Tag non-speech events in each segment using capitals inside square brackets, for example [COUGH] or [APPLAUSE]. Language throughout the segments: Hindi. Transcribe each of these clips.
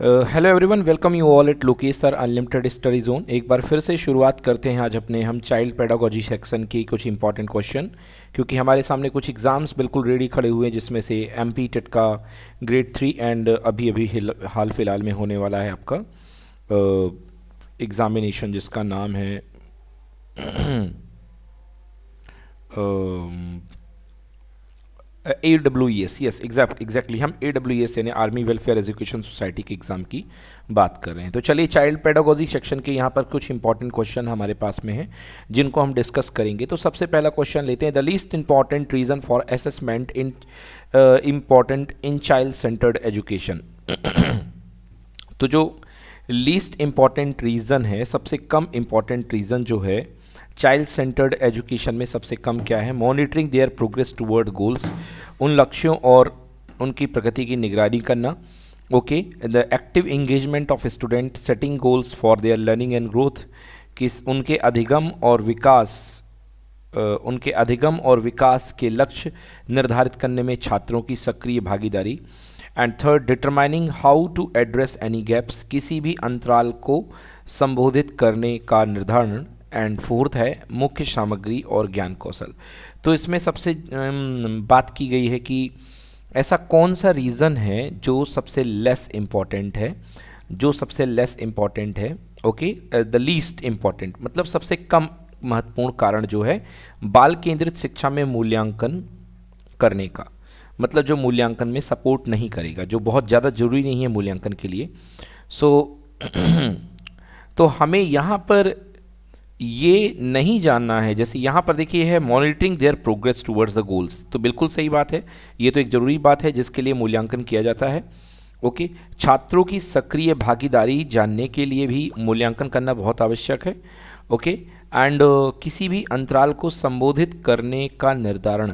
Hello everyone welcome you all at Lokesh sir unlimited study zone एक बार फिर से शुरुआत करते हैं आज अपने हम चाइल्ड पेडागोजी सेक्शन के कुछ इंपॉर्टेंट क्वेश्चन क्योंकि हमारे सामने कुछ एग्ज़ाम्स बिल्कुल रेडी खड़े हुए हैं, जिसमें से एम पी टेट का ग्रेड थ्री एंड अभी अभी हाल फ़िलहाल में होने वाला है आपका एग्ज़ामिनेशन जिसका नाम है [CLEARS THROAT] A W E S yes exact exactly हम ए डब्ल्यू एस यानी आर्मी वेलफेयर एजुकेशन सोसाइटी के एग्ज़ाम की बात कर रहे हैं। तो चलिए चाइल्ड पेडागोजी सेक्शन के यहाँ पर कुछ इंपॉर्टेंट क्वेश्चन हमारे पास में हैं, जिनको हम डिस्कस करेंगे। तो सबसे पहला क्वेश्चन लेते हैं। The least important reason for assessment in important in child centred education तो जो लीस्ट इंपॉर्टेंट रीज़न है, सबसे कम इंपॉर्टेंट रीज़न जो है चाइल्ड सेंटर्ड एजुकेशन में सबसे कम क्या है? Monitoring their progress toward goals उन लक्ष्यों और उनकी प्रगति की निगरानी करना okay the active engagement of student setting goals for their learning and growth किस, उनके अधिगम और विकास उनके अधिगम और विकास के लक्ष्य निर्धारित करने में छात्रों की सक्रिय भागीदारी। And third determining how to address any gaps किसी भी अंतराल को संबोधित करने का निर्धारण। एंड फोर्थ है मुख्य सामग्री और ज्ञान कौशल। तो इसमें सबसे बात की गई है कि ऐसा कौन सा रीज़न है जो सबसे लेस इंपॉर्टेंट है जो सबसे लेस इंपॉर्टेंट है ओके द लीस्ट इंपॉर्टेंट मतलब सबसे कम महत्वपूर्ण कारण जो है बाल केंद्रित शिक्षा में मूल्यांकन करने का। मतलब जो मूल्यांकन में सपोर्ट नहीं करेगा जो बहुत ज़्यादा ज़रूरी नहीं है मूल्यांकन के लिए। सो so, [CLEARS THROAT] तो हमें यहाँ पर ये नहीं जानना है। जैसे यहाँ पर देखिए है monitoring their progress towards the goals तो बिल्कुल सही बात है। ये तो एक ज़रूरी बात है जिसके लिए मूल्यांकन किया जाता है। ओके छात्रों की सक्रिय भागीदारी जानने के लिए भी मूल्यांकन करना बहुत आवश्यक है। ओके एंड uh, किसी भी अंतराल को संबोधित करने का निर्धारण।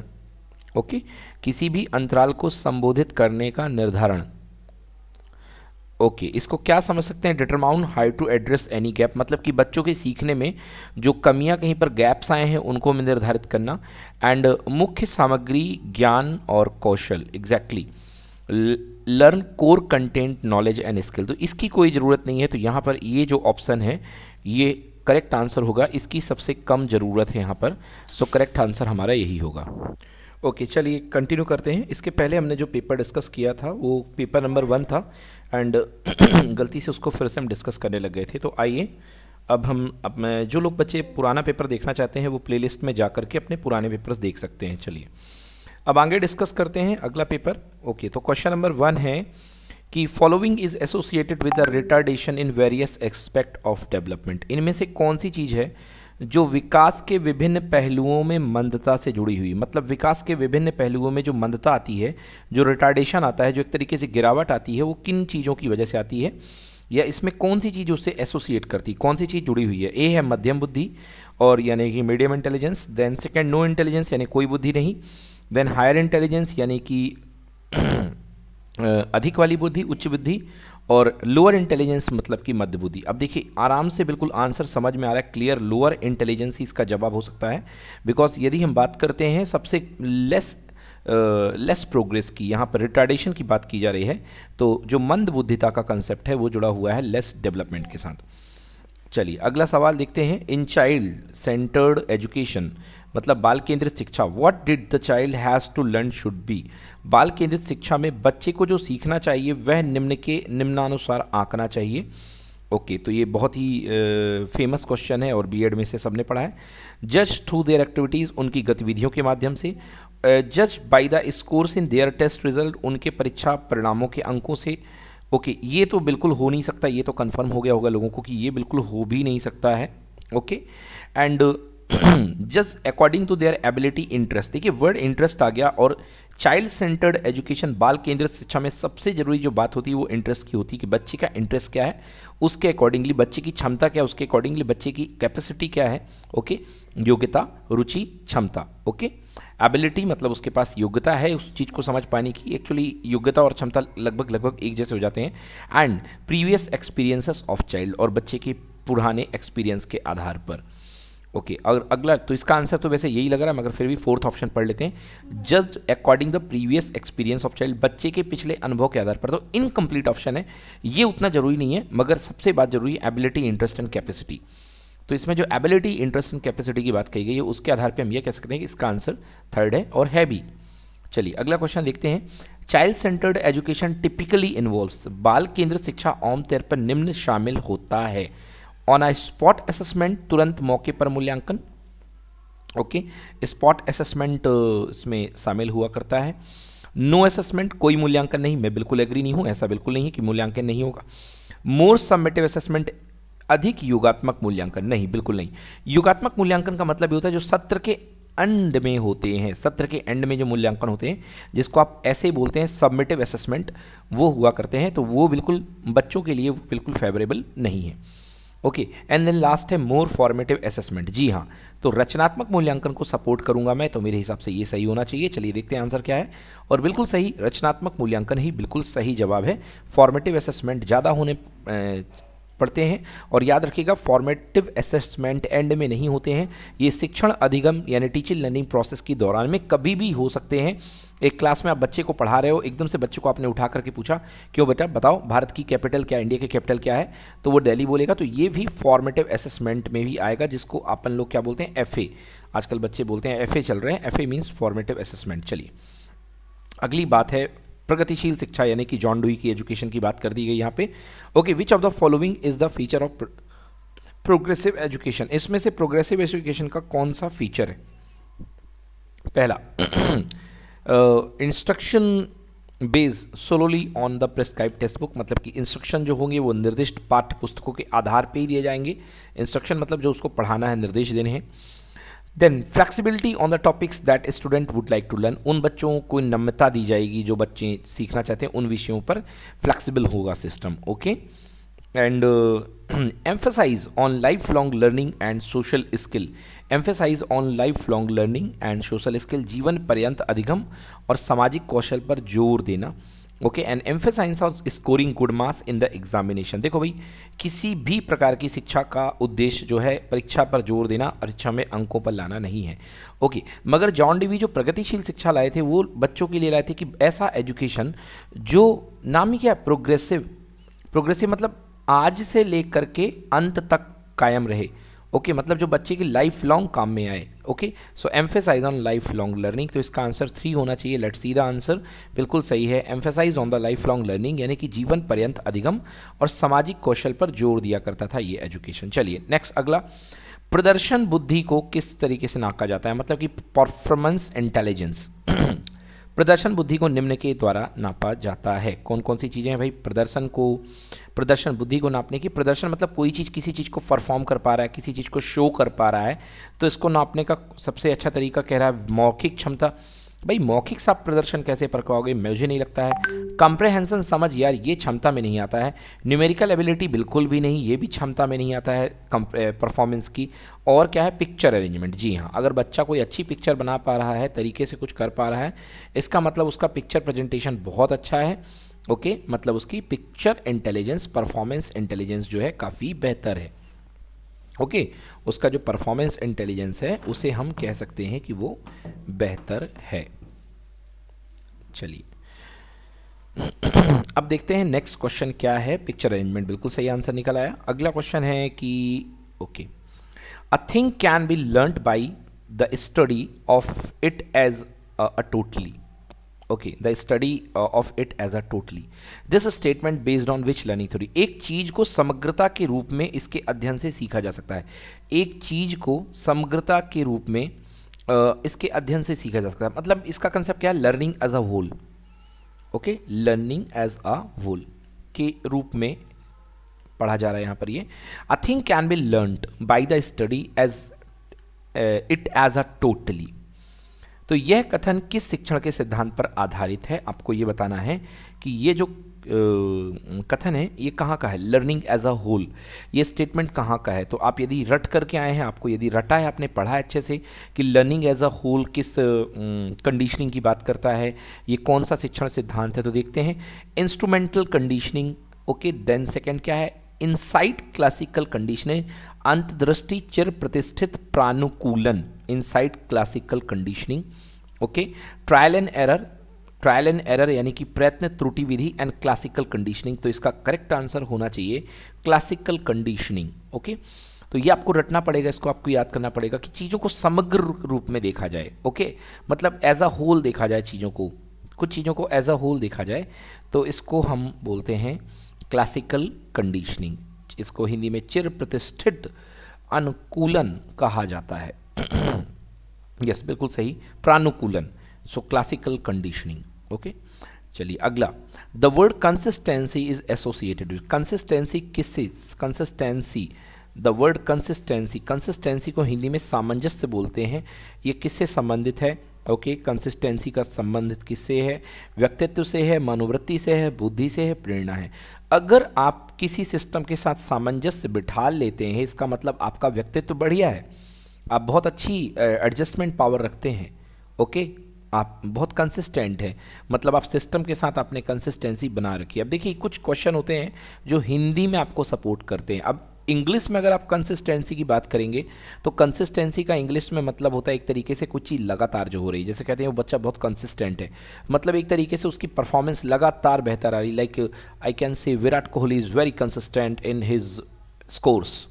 ओके किसी भी अंतराल को संबोधित करने का निर्धारण। ओके okay, इसको क्या समझ सकते हैं? Determine how to address any gap मतलब कि बच्चों के सीखने में जो कमियाँ कहीं पर गैप्स आए हैं उनको में निर्धारित करना। एंड मुख्य सामग्री ज्ञान और कौशल exactly learn core content knowledge and skill तो इसकी कोई ज़रूरत नहीं है। तो यहाँ पर ये जो ऑप्शन है ये करेक्ट आंसर होगा। इसकी सबसे कम ज़रूरत है यहाँ पर। सो करेक्ट आंसर हमारा यही होगा। ओके okay, चलिए कंटिन्यू करते हैं। इसके पहले हमने जो पेपर डिस्कस किया था वो पेपर नंबर वन था। एंड [CLEARS THROAT] गलती से उसको फिर से हम डिस्कस करने लग गए थे। तो आइए, अब हम, अब मैं, जो लोग बच्चे पुराना पेपर देखना चाहते हैं, वो प्लेलिस्ट में जा करके अपने पुराने पेपर्स देख सकते हैं। चलिए, अब आगे डिस्कस करते हैं अगला पेपर ओके तो क्वेश्चन नंबर वन है कि following is associated with the retardation in various expect of development इनमें से कौन सी चीज़ है जो विकास के विभिन्न पहलुओं में मंदता से जुड़ी हुई मतलब विकास के विभिन्न पहलुओं में जो मंदता आती है, जो रिटार्डेशन आता है, जो एक तरीके से गिरावट आती है, वो किन चीज़ों की वजह से आती है? या इसमें कौन सी चीज़ उससे एसोसिएट करती कौन सी चीज़ जुड़ी हुई है? ए है मध्यम बुद्धि और यानी कि medium intelligence then second no intelligence यानी कोई बुद्धि नहीं देन हायर इंटेलिजेंस यानी कि [CLEARS THROAT] अधिक वाली बुद्धि, उच्च बुद्धि और लोअर इंटेलिजेंस मतलब कि मध्य बुद्धि अब देखिए, आराम से बिल्कुल आंसर समझ में आ रहा है क्लियर लोअर इंटेलिजेंस ही इसका जवाब हो सकता है। बिकॉज़ यदि हम बात करते हैं, सबसे लेस लेस प्रोग्रेस की, यहाँ पर रिटार्डेशन की बात की जा रही है तो जो मंद बुद्धिता का कंसेप्ट है, वो जुड़ा हुआ है लेस डेवलपमेंट के साथ। चलिए, अगला सवाल देखते हैं। इन चाइल्ड सेंटर्ड एजुकेशन मतलब बाल केंद्रित शिक्षा what did the child has to learn should be बाल केंद्रित शिक्षा में बच्चे को जो सीखना चाहिए वह निम्न के निम्नानुसार आंकना चाहिए। ओके okay, तो ये बहुत ही फ़ेमस क्वेश्चन है और बीएड में से सबने पढ़ा है। जज थ्रू देयर एक्टिविटीज़ उनकी गतिविधियों के माध्यम से। जज by the scores in their test result उनके परीक्षा परिणामों के अंकों से। ओके okay, ये तो बिल्कुल हो नहीं सकता ये तो कंफर्म हो गया होगा लोगों को कि ये बिल्कुल हो भी नहीं सकता है। Okay and just according to their ability interest देखिए वर्ड इंटरेस्ट आ गया और चाइल्ड सेंटर्ड एजुकेशन बाल केंद्रित शिक्षा में सबसे ज़रूरी जो बात होती है, वो इंटरेस्ट की होती है कि बच्चे का इंटरेस्ट क्या है, उसके अकॉर्डिंगली बच्चे की क्षमता क्या है, उसके अकॉर्डिंगली बच्चे की कैपेसिटी क्या है ओके योग्यता, रुचि, क्षमता ओके एबिलिटी मतलब उसके पास योग्यता है, उस चीज़ को समझ पाने की। एक्चुअली योग्यता और क्षमता लगभग लगभग एक जैसे हो जाते हैं। And previous experiences of child और बच्चे के पुराने एक्सपीरियंस के आधार पर। ओके और अगला तो इसका आंसर तो वैसे यही लग रहा है, मगर फिर भी फोर्थ ऑप्शन पढ़ लेते हैं। Just according the previous experience of child बच्चे के पिछले अनुभव के आधार पर तो इनकम्प्लीट ऑप्शन है। ये उतना ज़रूरी नहीं है, मगर सबसे बात ज़रूरी है एबिलिटी इंटरेस्ट एंड कैपेसिटी तो इसमें जो एबिलिटी इंटरेस्ट एंड कैपेसिटी की बात कही गई है, उसके आधार पर हम ये कह सकते हैं कि इसका आंसर थर्ड है और है भी। चलिए, अगला क्वेश्चन देखते हैं। Child centred education typically involves बाल केंद्र शिक्षा आमतौर पर निम्न शामिल होता है। ऑन आ स्पॉट असेसमेंट तुरंत मौके पर मूल्यांकन ओके स्पॉट असेसमेंट इसमें शामिल हुआ करता है। नो असेसमेंट कोई मूल्यांकन नहीं। मैं बिल्कुल एग्री नहीं हूँ, ऐसा बिल्कुल नहीं कि मूल्यांकन नहीं होगा। मोर सबमिटिव असेसमेंट अधिक युगात्मक मूल्यांकन नहीं, बिल्कुल नहीं। युगात्मक मूल्यांकन का मतलब ये होता है जो सत्र के एंड में होते हैं, सत्र के एंड में जो मूल्यांकन होते हैं, जिसको आप ऐसे ही बोलते हैं सबमिटिव असेसमेंट वो हुआ करते हैं तो वो बिल्कुल बच्चों के लिए बिल्कुल फेवरेबल नहीं है। ओके एंड देन लास्ट है मोर फॉर्मेटिव असेसमेंट जी हाँ तो रचनात्मक मूल्यांकन को सपोर्ट करूँगा मैं तो मेरे हिसाब से ये सही होना चाहिए। चलिए देखते हैं आंसर क्या है। और बिल्कुल सही, रचनात्मक मूल्यांकन ही बिल्कुल सही जवाब है। फॉर्मेटिव असेसमेंट ज़्यादा होने पढ़ते हैं और याद रखिएगा फॉर्मेटिव असेसमेंट एंड में नहीं होते हैं। ये शिक्षण अधिगम यानी टीचिंग लर्निंग प्रोसेस के दौरान में कभी भी हो सकते हैं। एक क्लास में आप बच्चे को पढ़ा रहे हो, एकदम से बच्चे को आपने उठा करके पूछा, क्यों बेटा? बताओ, भारत की कैपिटल क्या इंडिया की कैपिटल क्या है? तो वो दिल्ली बोलेगा तो ये भी फॉर्मेटिव असेसमेंट में भी आएगा, जिसको अपन लोग क्या बोलते हैं? एफ़ आजकल बच्चे बोलते हैं एफए चल रहे हैं F A means formative assessment चलिए। अगली बात है प्रगतिशील शिक्षा, यानी कि जॉन डुई की एजुकेशन की बात कर दी गई यहाँ पे। Okay which of the following is the feature of progressive education इसमें से प्रोग्रेसिव एजुकेशन का कौन सा फीचर है? पहला instruction base solely on the prescribe text book मतलब कि इंस्ट्रक्शन जो होंगे वो निर्दिष्ट पाठ्य पुस्तकों के आधार पे ही दिए जाएँगे। इंस्ट्रक्शन मतलब जो उसको पढ़ाना है, निर्देश देने हैं। Then flexibility on the topics that student would like to learn उन बच्चों को नम्यता दी जाएगी जो बच्चे सीखना चाहते हैं, उन विषयों पर फ्लेक्सिबल होगा system okay and emphasise on life long learning and social skill emphasise on life long learning and social skill जीवन पर्यंत अधिगम और सामाजिक कौशल पर ज़ोर देना। Okay and emphasis of scoring good marks in the examination देखो भाई किसी भी प्रकार की शिक्षा का उद्देश्य जो है परीक्षा पर ज़ोर देना परीक्षा में अंकों पर लाना नहीं है। ओके okay, मगर जॉन डीवी जो प्रगतिशील शिक्षा लाए थे वो बच्चों के लिए लाए थे कि ऐसा एजुकेशन जो नाम ही क्या प्रोग्रेसिव प्रोग्रेसिव मतलब आज से लेकर के अंत तक कायम रहे। ओके okay, मतलब जो बच्चे की लाइफ लॉन्ग काम में आए okay so emphasise on life long learning तो इसका आंसर थ्री होना चाहिए लेट सी द आंसर बिल्कुल सही है emphasise on the life long learning यानी कि जीवन पर्यंत अधिगम और सामाजिक कौशल पर ज़ोर दिया करता था ये एजुकेशन चलिए नेक्स्ट अगला. प्रदर्शन बुद्धि को किस तरीके से नाका जाता है? मतलब कि परफॉर्मेंस इंटेलिजेंस [CLEARS THROAT] प्रदर्शन बुद्धि को निम्न के द्वारा नापा जाता है। कौन कौन सी चीज़ें हैं भाई? प्रदर्शन को, प्रदर्शन बुद्धि को नापने की। प्रदर्शन मतलब कोई चीज़ किसी चीज़ को परफॉर्म कर पा रहा है, किसी चीज़ को शो कर पा रहा है। तो इसको नापने का सबसे अच्छा तरीका कह रहा है मौखिक क्षमता। भाई मौखिक सा प्रदर्शन कैसे परखवाओगे, मुझे नहीं लगता है। कंप्रेहेंसन समझ यार, ये क्षमता में नहीं आता है। न्यूमेरिकल एबिलिटी बिल्कुल भी नहीं, ये भी क्षमता में नहीं आता है परफॉर्मेंस की। और क्या है पिक्चर अरेंजमेंट जी हाँ अगर बच्चा कोई अच्छी पिक्चर बना पा रहा है, तरीके से कुछ कर पा रहा है, इसका मतलब उसका पिक्चर प्रेजेंटेशन बहुत अच्छा है। ओके मतलब उसकी पिक्चर इंटेलिजेंस परफॉर्मेंस इंटेलिजेंस जो है काफ़ी बेहतर है। ओके? उसका जो परफॉर्मेंस इंटेलिजेंस है, उसे हम कह सकते हैं कि वो बेहतर है। चलिए। अब देखते हैं नेक्स्ट क्वेश्चन क्या है? पिक्चर अरेंजमेंट बिल्कुल सही आंसर निकल आया। अगला क्वेश्चन है कि, okay. A thing can be learn by the study of it as a totally okay the study of it as a totally this statement based on which learning theory एक चीज़ को समग्रता के रूप में इसके अध्ययन से सीखा जा सकता है। एक चीज़ को समग्रता के रूप में uh, इसके अध्ययन से सीखा जा सकता है। मतलब इसका कंसेप्ट क्या है? Learning as a whole okay learning as a whole के रूप में पढ़ा जा रहा है यहाँ पर ये। A thing can be learn by the study as it as a totally तो यह कथन किस शिक्षण के सिद्धांत पर आधारित है? आपको ये बताना है कि ये जो कथन है, ये कहाँ का है? लर्निंग एज अ होल ये स्टेटमेंट कहाँ का है? तो आप यदि रट करके आए हैं, आपको यदि रटा है, आपने पढ़ा है अच्छे से कि लर्निंग एज अ होल किस कंडीशनिंग की बात करता है, ये कौन सा शिक्षण सिद्धांत है? तो देखते हैं। Instrumental conditioning okay then second क्या है? इनसाइट क्लासिकल कंडीशनिंग अंतदृष्टि चिर प्रतिष्ठित प्रानुकूलन insight classical conditioning okay trial and error trial and error यानी कि प्रयत्न, त्रुटि विधि एंड क्लासिकल कंडीशनिंग तो इसका करेक्ट आंसर होना चाहिए क्लासिकल कंडीशनिंग ओके तो ये आपको रटना पड़ेगा, इसको आपको याद करना पड़ेगा कि चीज़ों को समग्र रूप में देखा जाए ओके मतलब एज अ होल देखा जाए चीज़ों को, कुछ चीज़ों को एज अ होल देखा जाए तो इसको हम बोलते हैं क्लासिकल कंडीशनिंग इसको हिंदी में चिर प्रतिष्ठित अनुकूलन कहा जाता है। [CLEARS THROAT] यस बिल्कुल सही। प्रानुकूलन सो क्लासिकल कंडीशनिंग ओके चलिए अगला। The word consistency is associated with consistency किससे consistency the word consistency consistency को हिंदी में सामंजस्य बोलते हैं। ये किससे संबंधित है? ओके okay, कंसिस्टेंसी का संबंधित किससे है? व्यक्तित्व से है मनोवृत्ति से है बुद्धि से है प्रेरणा है। अगर आप किसी सिस्टम के साथ सामंजस्य बिठा लेते हैं, इसका मतलब आपका व्यक्तित्व तो बढ़िया है, आप बहुत अच्छी एडजस्टमेंट पावर रखते हैं, ओके? आप बहुत कंसिस्टेंट हैं मतलब आप सिस्टम के साथ आपने कंसिस्टेंसी बना रखी है। अब देखिए, कुछ क्वेश्चन होते हैं जो हिंदी में आपको सपोर्ट करते हैं। अब इंग्लिश में अगर आप कंसिस्टेंसी की बात करेंगे तो कंसिस्टेंसी का इंग्लिश में मतलब होता है एक तरीके से कुछ चीज़ लगातार जो हो रही है। जैसे कहते हैं, वो बच्चा बहुत कंसिस्टेंट है। मतलब एक तरीके से उसकी परफॉर्मेंस लगातार बेहतर आ रही like I can say Virat Kohli is very consistent in his scores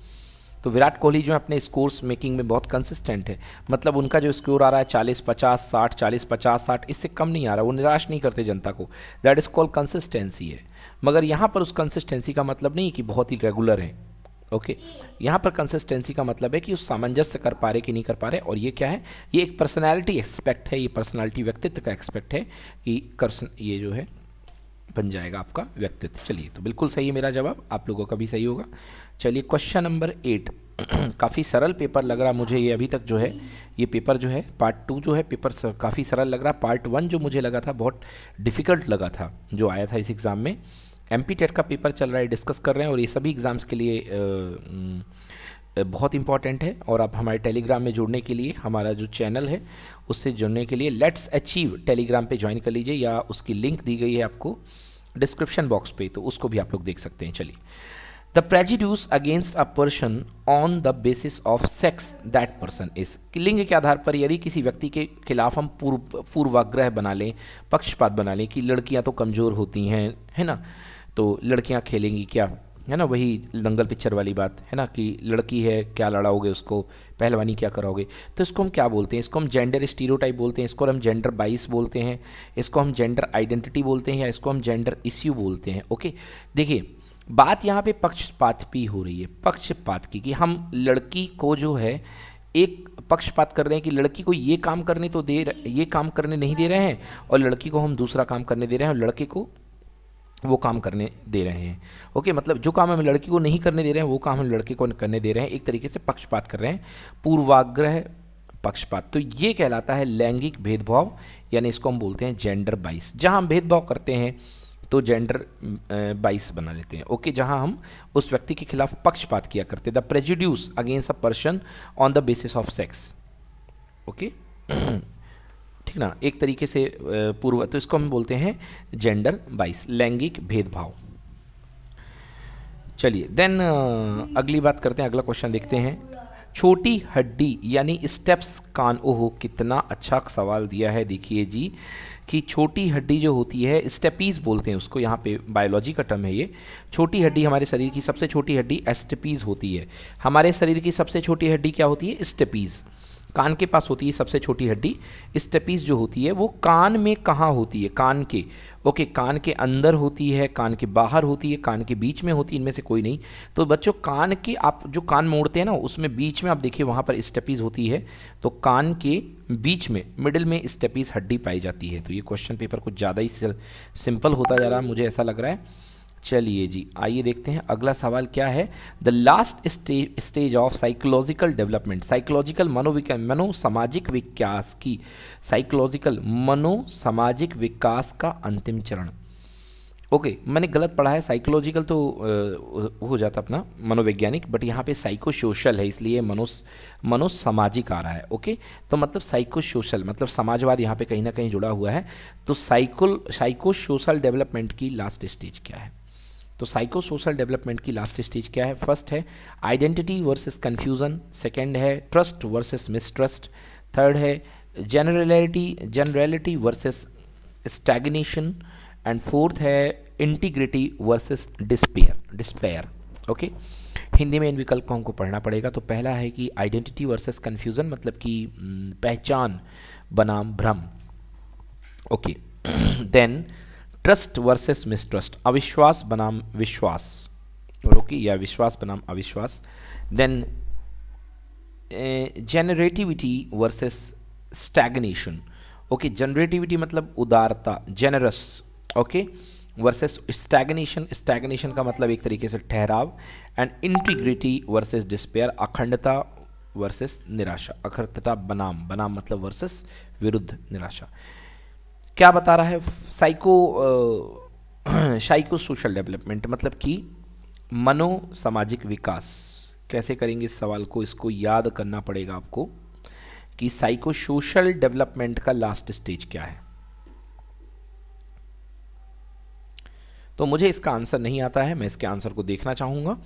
तो विराट कोहली जो है अपने स्कोर्स मेकिंग में बहुत कंसिस्टेंट है। मतलब उनका जो स्कोर आ रहा है चालीस पचास साठ, चालीस पचास साठ, इससे कम नहीं आ रहा। वो निराश नहीं करते जनता को। दैट इज़ कॉल कंसिस्टेंसी है। मगर यहाँ पर उस कंसिस्टेंसी का मतलब नहीं कि बहुत ही रेगुलर है। ओके यहाँ पर कंसिस्टेंसी का मतलब है कि उस सामंजस्य कर पा रहे कि नहीं कर पा रहे, और ये क्या है? ये एक पर्सनैलिटी एक्सपेक्ट है, ये पर्सनैलिटी व्यक्तित्व का एक्सपेक्ट है कि कर ये जो है, बन जाएगा आपका व्यक्तित्व। चलिए तो बिल्कुल सही है मेरा जवाब, आप लोगों का भी सही होगा। चलिए क्वेश्चन नंबर एट काफ़ी सरल पेपर लग रहा मुझे ये अभी तक जो है, ये पेपर जो है पार्ट टू जो है पेपर काफ़ी सरल लग रहा। पार्ट वन जो मुझे लगा था, बहुत डिफ़िकल्ट लगा था, जो आया था इस एग्ज़ाम में। एम टेट का पेपर चल रहा है डिस्कस कर रहे हैं और ये सभी एग्ज़ाम्स के लिए बहुत इंपॉर्टेंट है। और आप हमारे टेलीग्राम में जुड़ने के लिए, हमारा जो चैनल है, उससे जुड़ने के लिए लेट्स अचीव टेलीग्राम पे ज्वाइन कर लीजिए या उसकी लिंक दी गई है आपको डिस्क्रिप्शन बॉक्स पे तो उसको भी आप लोग देख सकते हैं। चलिए। The prejudice against a person on the basis of sex that person is लिंग के आधार पर यदि किसी व्यक्ति के खिलाफ हम पूर्व, पूर्वाग्रह बना लें, पक्षपात बना लें कि लड़कियाँ तो कमज़ोर होती हैं, है ना? तो लड़कियाँ खेलेंगी क्या? है ना, वही दंगल पिक्चर वाली बात, है ना, कि लड़की है, क्या लड़ाओगे उसको? पहलवानी क्या कराओगे? तो इसको हम क्या बोलते हैं? इसको हम जेंडर स्टीरियोटाइप बोलते हैं, इसको हम जेंडर बाइस बोलते हैं, इसको हम जेंडर आइडेंटिटी बोलते हैं, या इसको हम जेंडर इश्यू बोलते हैं ओके देखिए, बात यहाँ पे पक्षपात भी हो रही है, पक्षपात की, कि हम लड़की को जो है, एक पक्षपात कर रहे हैं कि लड़की को ये काम करने तो दे ये काम करने नहीं दे रहे हैं, और लड़की को हम दूसरा काम करने दे रहे हैं, और लड़के को वो काम करने दे रहे हैं। ओके मतलब जो काम हम लड़की को नहीं करने दे रहे हैं, वो काम हम लड़के को करने दे रहे हैं। एक तरीके से पक्षपात कर रहे हैं। पूर्वाग्रह पक्षपात। तो ये कहलाता है लैंगिक भेदभाव, यानी इसको हम बोलते हैं जेंडर बाइस जहाँ हम भेदभाव करते हैं तो जेंडर बाइस बना लेते हैं। ओके, जहाँ हम उस व्यक्ति के खिलाफ पक्षपात किया करते हैं। The prejudice against a person on the basis of sex okay? [CLEARS THROAT] ठीक ना? एक तरीके से पूर्व तो इसको हम बोलते हैं जेंडर बाइस लैंगिक भेदभाव। चलिए देन अगली बात करते हैं, अगला क्वेश्चन देखते हैं। छोटी हड्डी, यानी स्टेप्स कान, ओहो, कितना अच्छा सवाल दिया है, देखिए जी, कि छोटी हड्डी जो होती है स्टेपीज बोलते हैं उसको, यहाँ पे बायोलॉजी का टर्म है ये। छोटी हड्डी हमारे शरीर की सबसे छोटी हड्डी एस्टेपीज होती है। हमारे शरीर की सबसे छोटी हड्डी क्या होती है? स्टेपीज़ कान के पास होती है सबसे छोटी हड्डी स्टेपीज जो होती है वो कान में कहाँ होती है? कान के। ओके कान के अंदर होती है, कान के बाहर होती है, कान के बीच में होती है, इनमें से कोई नहीं। तो बच्चों, कान के आप जो कान मोड़ते हैं ना, उसमें बीच में आप देखिए, वहाँ पर स्टेपीज होती है। तो कान के बीच में मिडिल में स्टेपीज हड्डी पाई जाती है। तो ये क्वेश्चन पेपर कुछ ज़्यादा ही सिंपल होता जा रहा है, मुझे ऐसा लग रहा है। चलिए जी आइए देखते हैं अगला सवाल क्या है? The last stage of psychological development psychological मनोविज्ञान मनो सामाजिक विकास की साइकोलॉजिकल मनो सामाजिक विकास का अंतिम चरण। ओके okay, मैंने गलत पढ़ा है साइकोलॉजिकल तो आ, हो जाता अपना मनोवैज्ञानिक बट यहाँ पे साइको सोशल है इसलिए मनो मनो सामाजिक आ रहा है ओके? okay? तो मतलब साइको सोशल मतलब समाजवाद यहाँ पे कहीं ना कहीं जुड़ा हुआ है। तो साइकोल साइको सोशल डेवलपमेंट की लास्ट स्टेज क्या है? तो साइको सोशल डेवलपमेंट की लास्ट स्टेज क्या है? फ़र्स्ट है आइडेंटिटी वर्सेस कन्फ्यूज़न सेकेंड है ट्रस्ट वर्सेस मिसट्रस्ट थर्ड है generality generality versus stagnation and fourth है integrity versus despair despair okay Hindi में इन विकल्प को हमको पढ़ना पड़ेगा। तो पहला है कि आइडेंटिटी वर्सेस कन्फ्यूज़न मतलब कि पहचान, बनाम, भ्रम okay then [CLEARS THROAT] trust versus mistrust, अविश्वास बनाम विश्वास। ओके या विश्वास बनाम अविश्वास। Then generativity versus stagnation okay generativity मतलब उदारता generous okay versus stagnation stagnation का मतलब एक तरीके से ठहराव। एंड इंटीग्रिटी वर्सेस डिस्पेयर अखंडता वर्सेस निराशा। अखंडता बनाम बनाम मतलब वर्सेस विरुद्ध निराशा। क्या बता रहा है साइको साइको सोशल डेवलपमेंट मतलब कि मनो सामाजिक विकास। कैसे करेंगे इस सवाल को? इसको याद करना पड़ेगा आपको कि साइको सोशल डेवलपमेंट का लास्ट स्टेज क्या है। तो मुझे इसका आंसर नहीं आता है, मैं इसके आंसर को देखना चाहूँगा।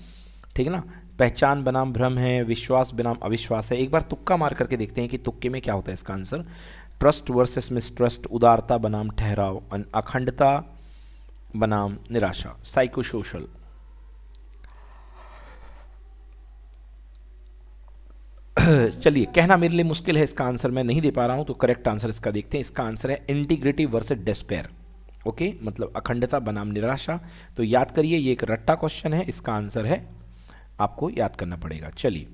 ठीक है ना? पहचान बनाम भ्रम है, विश्वास बनाम अविश्वास है। एक बार तुक्का मार करके देखते हैं कि तुक्के में क्या होता है इसका आंसर ट्रस्ट वर्सेस मिसट्रस्ट उदारता बनाम ठहराव अखंडता बनाम निराशा साइको सोशल [CLEARS THROAT] चलिए, कहना मेरे लिए मुश्किल है, इसका आंसर मैं नहीं दे पा रहा हूँ तो करेक्ट आंसर इसका देखते हैं। इसका आंसर है इंटीग्रिटी वर्सेस डेस्पेयर ओके? मतलब अखंडता बनाम निराशा। तो याद करिए, ये एक रट्टा क्वेश्चन है, इसका आंसर है, आपको याद करना पड़ेगा। चलिए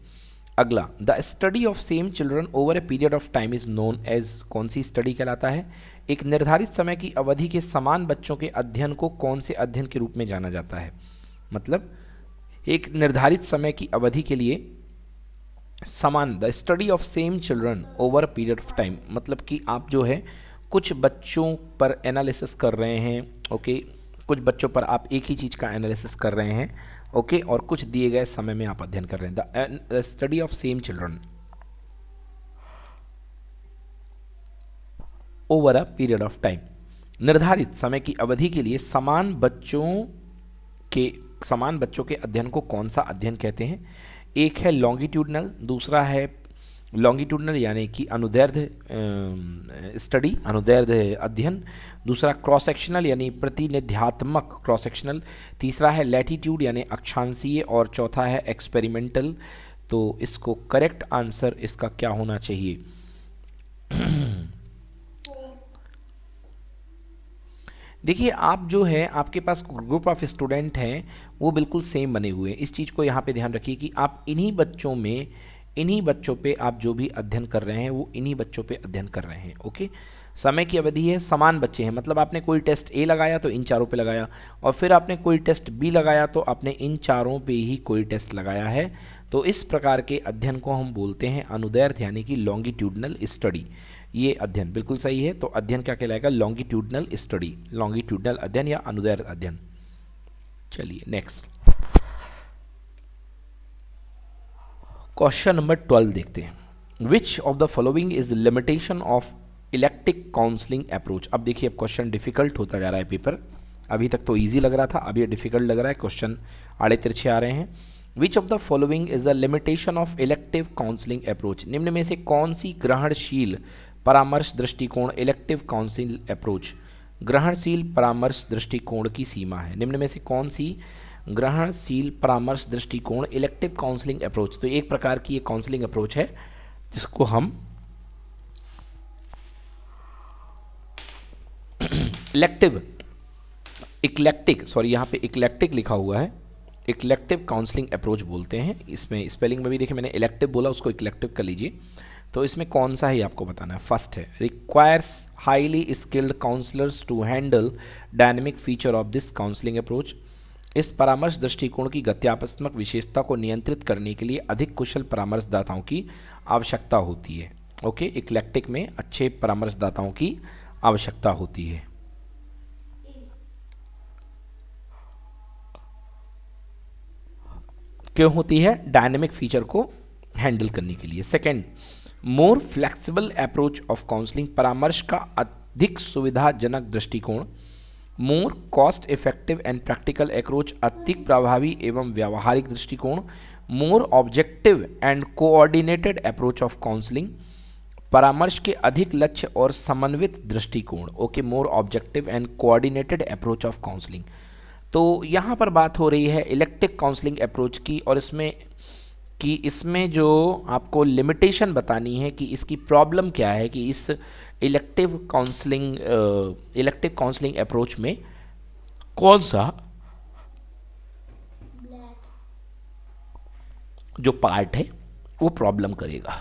अगला, the study of same children over a period of time is known as कौन सी स्टडी कहलाता है एक निर्धारित समय की अवधि के समान बच्चों के अध्ययन को कौन से अध्ययन के रूप में जाना जाता है मतलब एक निर्धारित समय की अवधि के लिए समान, the study of same children over period of time मतलब कि आप जो है, कुछ बच्चों पर एनालिसिस कर रहे हैं, ओके okay? कुछ बच्चों पर आप एक ही चीज़ का एनालिसिस कर रहे हैं ओके और कुछ दिए गए समय में आप अध्ययन कर रहे हैं। The study of same children over a period of time निर्धारित समय की अवधि के लिए समान बच्चों के, समान बच्चों के अध्ययन को कौन सा अध्ययन कहते हैं? एक है लॉन्गिट्यूडनल दूसरा है लॉन्गिट्यूडनल यानी कि अनुदैर्ध स्टडी अनुदैर्ध अध्ययन। दूसरा क्रॉस सेक्शनल यानी प्रतिनिध्यात्मक क्रॉस सेक्शनल तीसरा है लैटिट्यूड यानी अक्षांशीय। और चौथा है एक्सपेरिमेंटल तो इसको करेक्ट आंसर इसका क्या होना चाहिए? [CLEARS THROAT] देखिए, आप जो है, आपके पास ग्रुप ऑफ़ स्टूडेंट हैं, वो बिल्कुल सेम बने हुए हैं। इस चीज़ को यहाँ पे ध्यान रखिए कि आप इन्हीं बच्चों में इन्हीं बच्चों पे आप जो भी अध्ययन कर रहे हैं, वो इन्हीं बच्चों पे अध्ययन कर रहे हैं, ओके? समय की अवधि है, समान बच्चे हैं। मतलब आपने कोई टेस्ट ए लगाया तो इन चारों पे लगाया, और फिर आपने कोई टेस्ट बी लगाया तो आपने इन चारों पे ही कोई टेस्ट लगाया है। तो इस प्रकार के अध्ययन को हम बोलते हैं अनुदैर्थ यानी कि लॉन्गिट्यूडनल स्टडी ये अध्ययन बिल्कुल सही है तो अध्ययन क्या कहलाएगा? लॉन्गिट्यूडनल स्टडी लॉन्गिट्यूडनल अध्ययन या अनुदैर्थ अध्ययन। चलिए नेक्स्ट क्वेश्चन नंबर ट्वेल्व देखते हैं। Which of the following is limitation of electric counselling approach अब देखिए, अब क्वेश्चन डिफ़िकल्ट होता जा रहा है पेपर अभी तक तो ईजी लग रहा था, अभी डिफ़िकल्ट लग रहा है। क्वेश्चन आड़े तिरछे आ रहे हैं। Which of the following is the limitation of elective counselling approach निम्न में से कौन सी ग्रहणशील परामर्श दृष्टिकोण इलेक्टिव काउंसिल अप्रोच ग्रहणशील परामर्श दृष्टिकोण की सीमा है। निम्न में से कौन सी ग्रहणशील परामर्श दृष्टिकोण इलेक्टिव काउंसलिंग अप्रोच तो एक प्रकार की ये काउंसलिंग अप्रोच है, जिसको हम इलेक्टिव इक्लेक्टिक सॉरी यहाँ पे इक्लेक्टिक लिखा हुआ है। इक्लेक्टिव काउंसलिंग अप्रोच बोलते हैं। इसमें स्पेलिंग में भी देखिए, मैंने इलेक्टिव बोला, उसको इक्लेक्टिव कर लीजिए। तो इसमें कौन सा है आपको बताना है? फ़र्स्ट है requires highly skilled counsellors to handle dynamic feature of this counselling approach इस परामर्श दृष्टिकोण की गत्यात्मक विशेषता को नियंत्रित करने के लिए अधिक कुशल परामर्शदाताओं की आवश्यकता होती है। ओके? इक्लेक्टिक में अच्छे परामर्शदाताओं की आवश्यकता होती है। क्यों होती है? डायनेमिक फीचर को हैंडल करने के लिए। Second more flexible approach of counselling परामर्श का अधिक सुविधाजनक दृष्टिकोण। More cost effective and practical approach अधिक प्रभावी एवं व्यावहारिक दृष्टिकोण। More objective and coordinated approach of counselling. परामर्श के अधिक लक्ष्य और समन्वित दृष्टिकोण। Okay, more objective and coordinated approach of counselling. तो यहाँ पर बात हो रही है इलेक्ट्रिक काउंसलिंग अप्रोच की और इसमें, कि इसमें जो आपको लिमिटेशन बतानी है कि इसकी प्रॉब्लम क्या है, कि इस elective counselling elective counselling approach में कौन सा जो पार्ट है, वो प्रॉब्लम करेगा?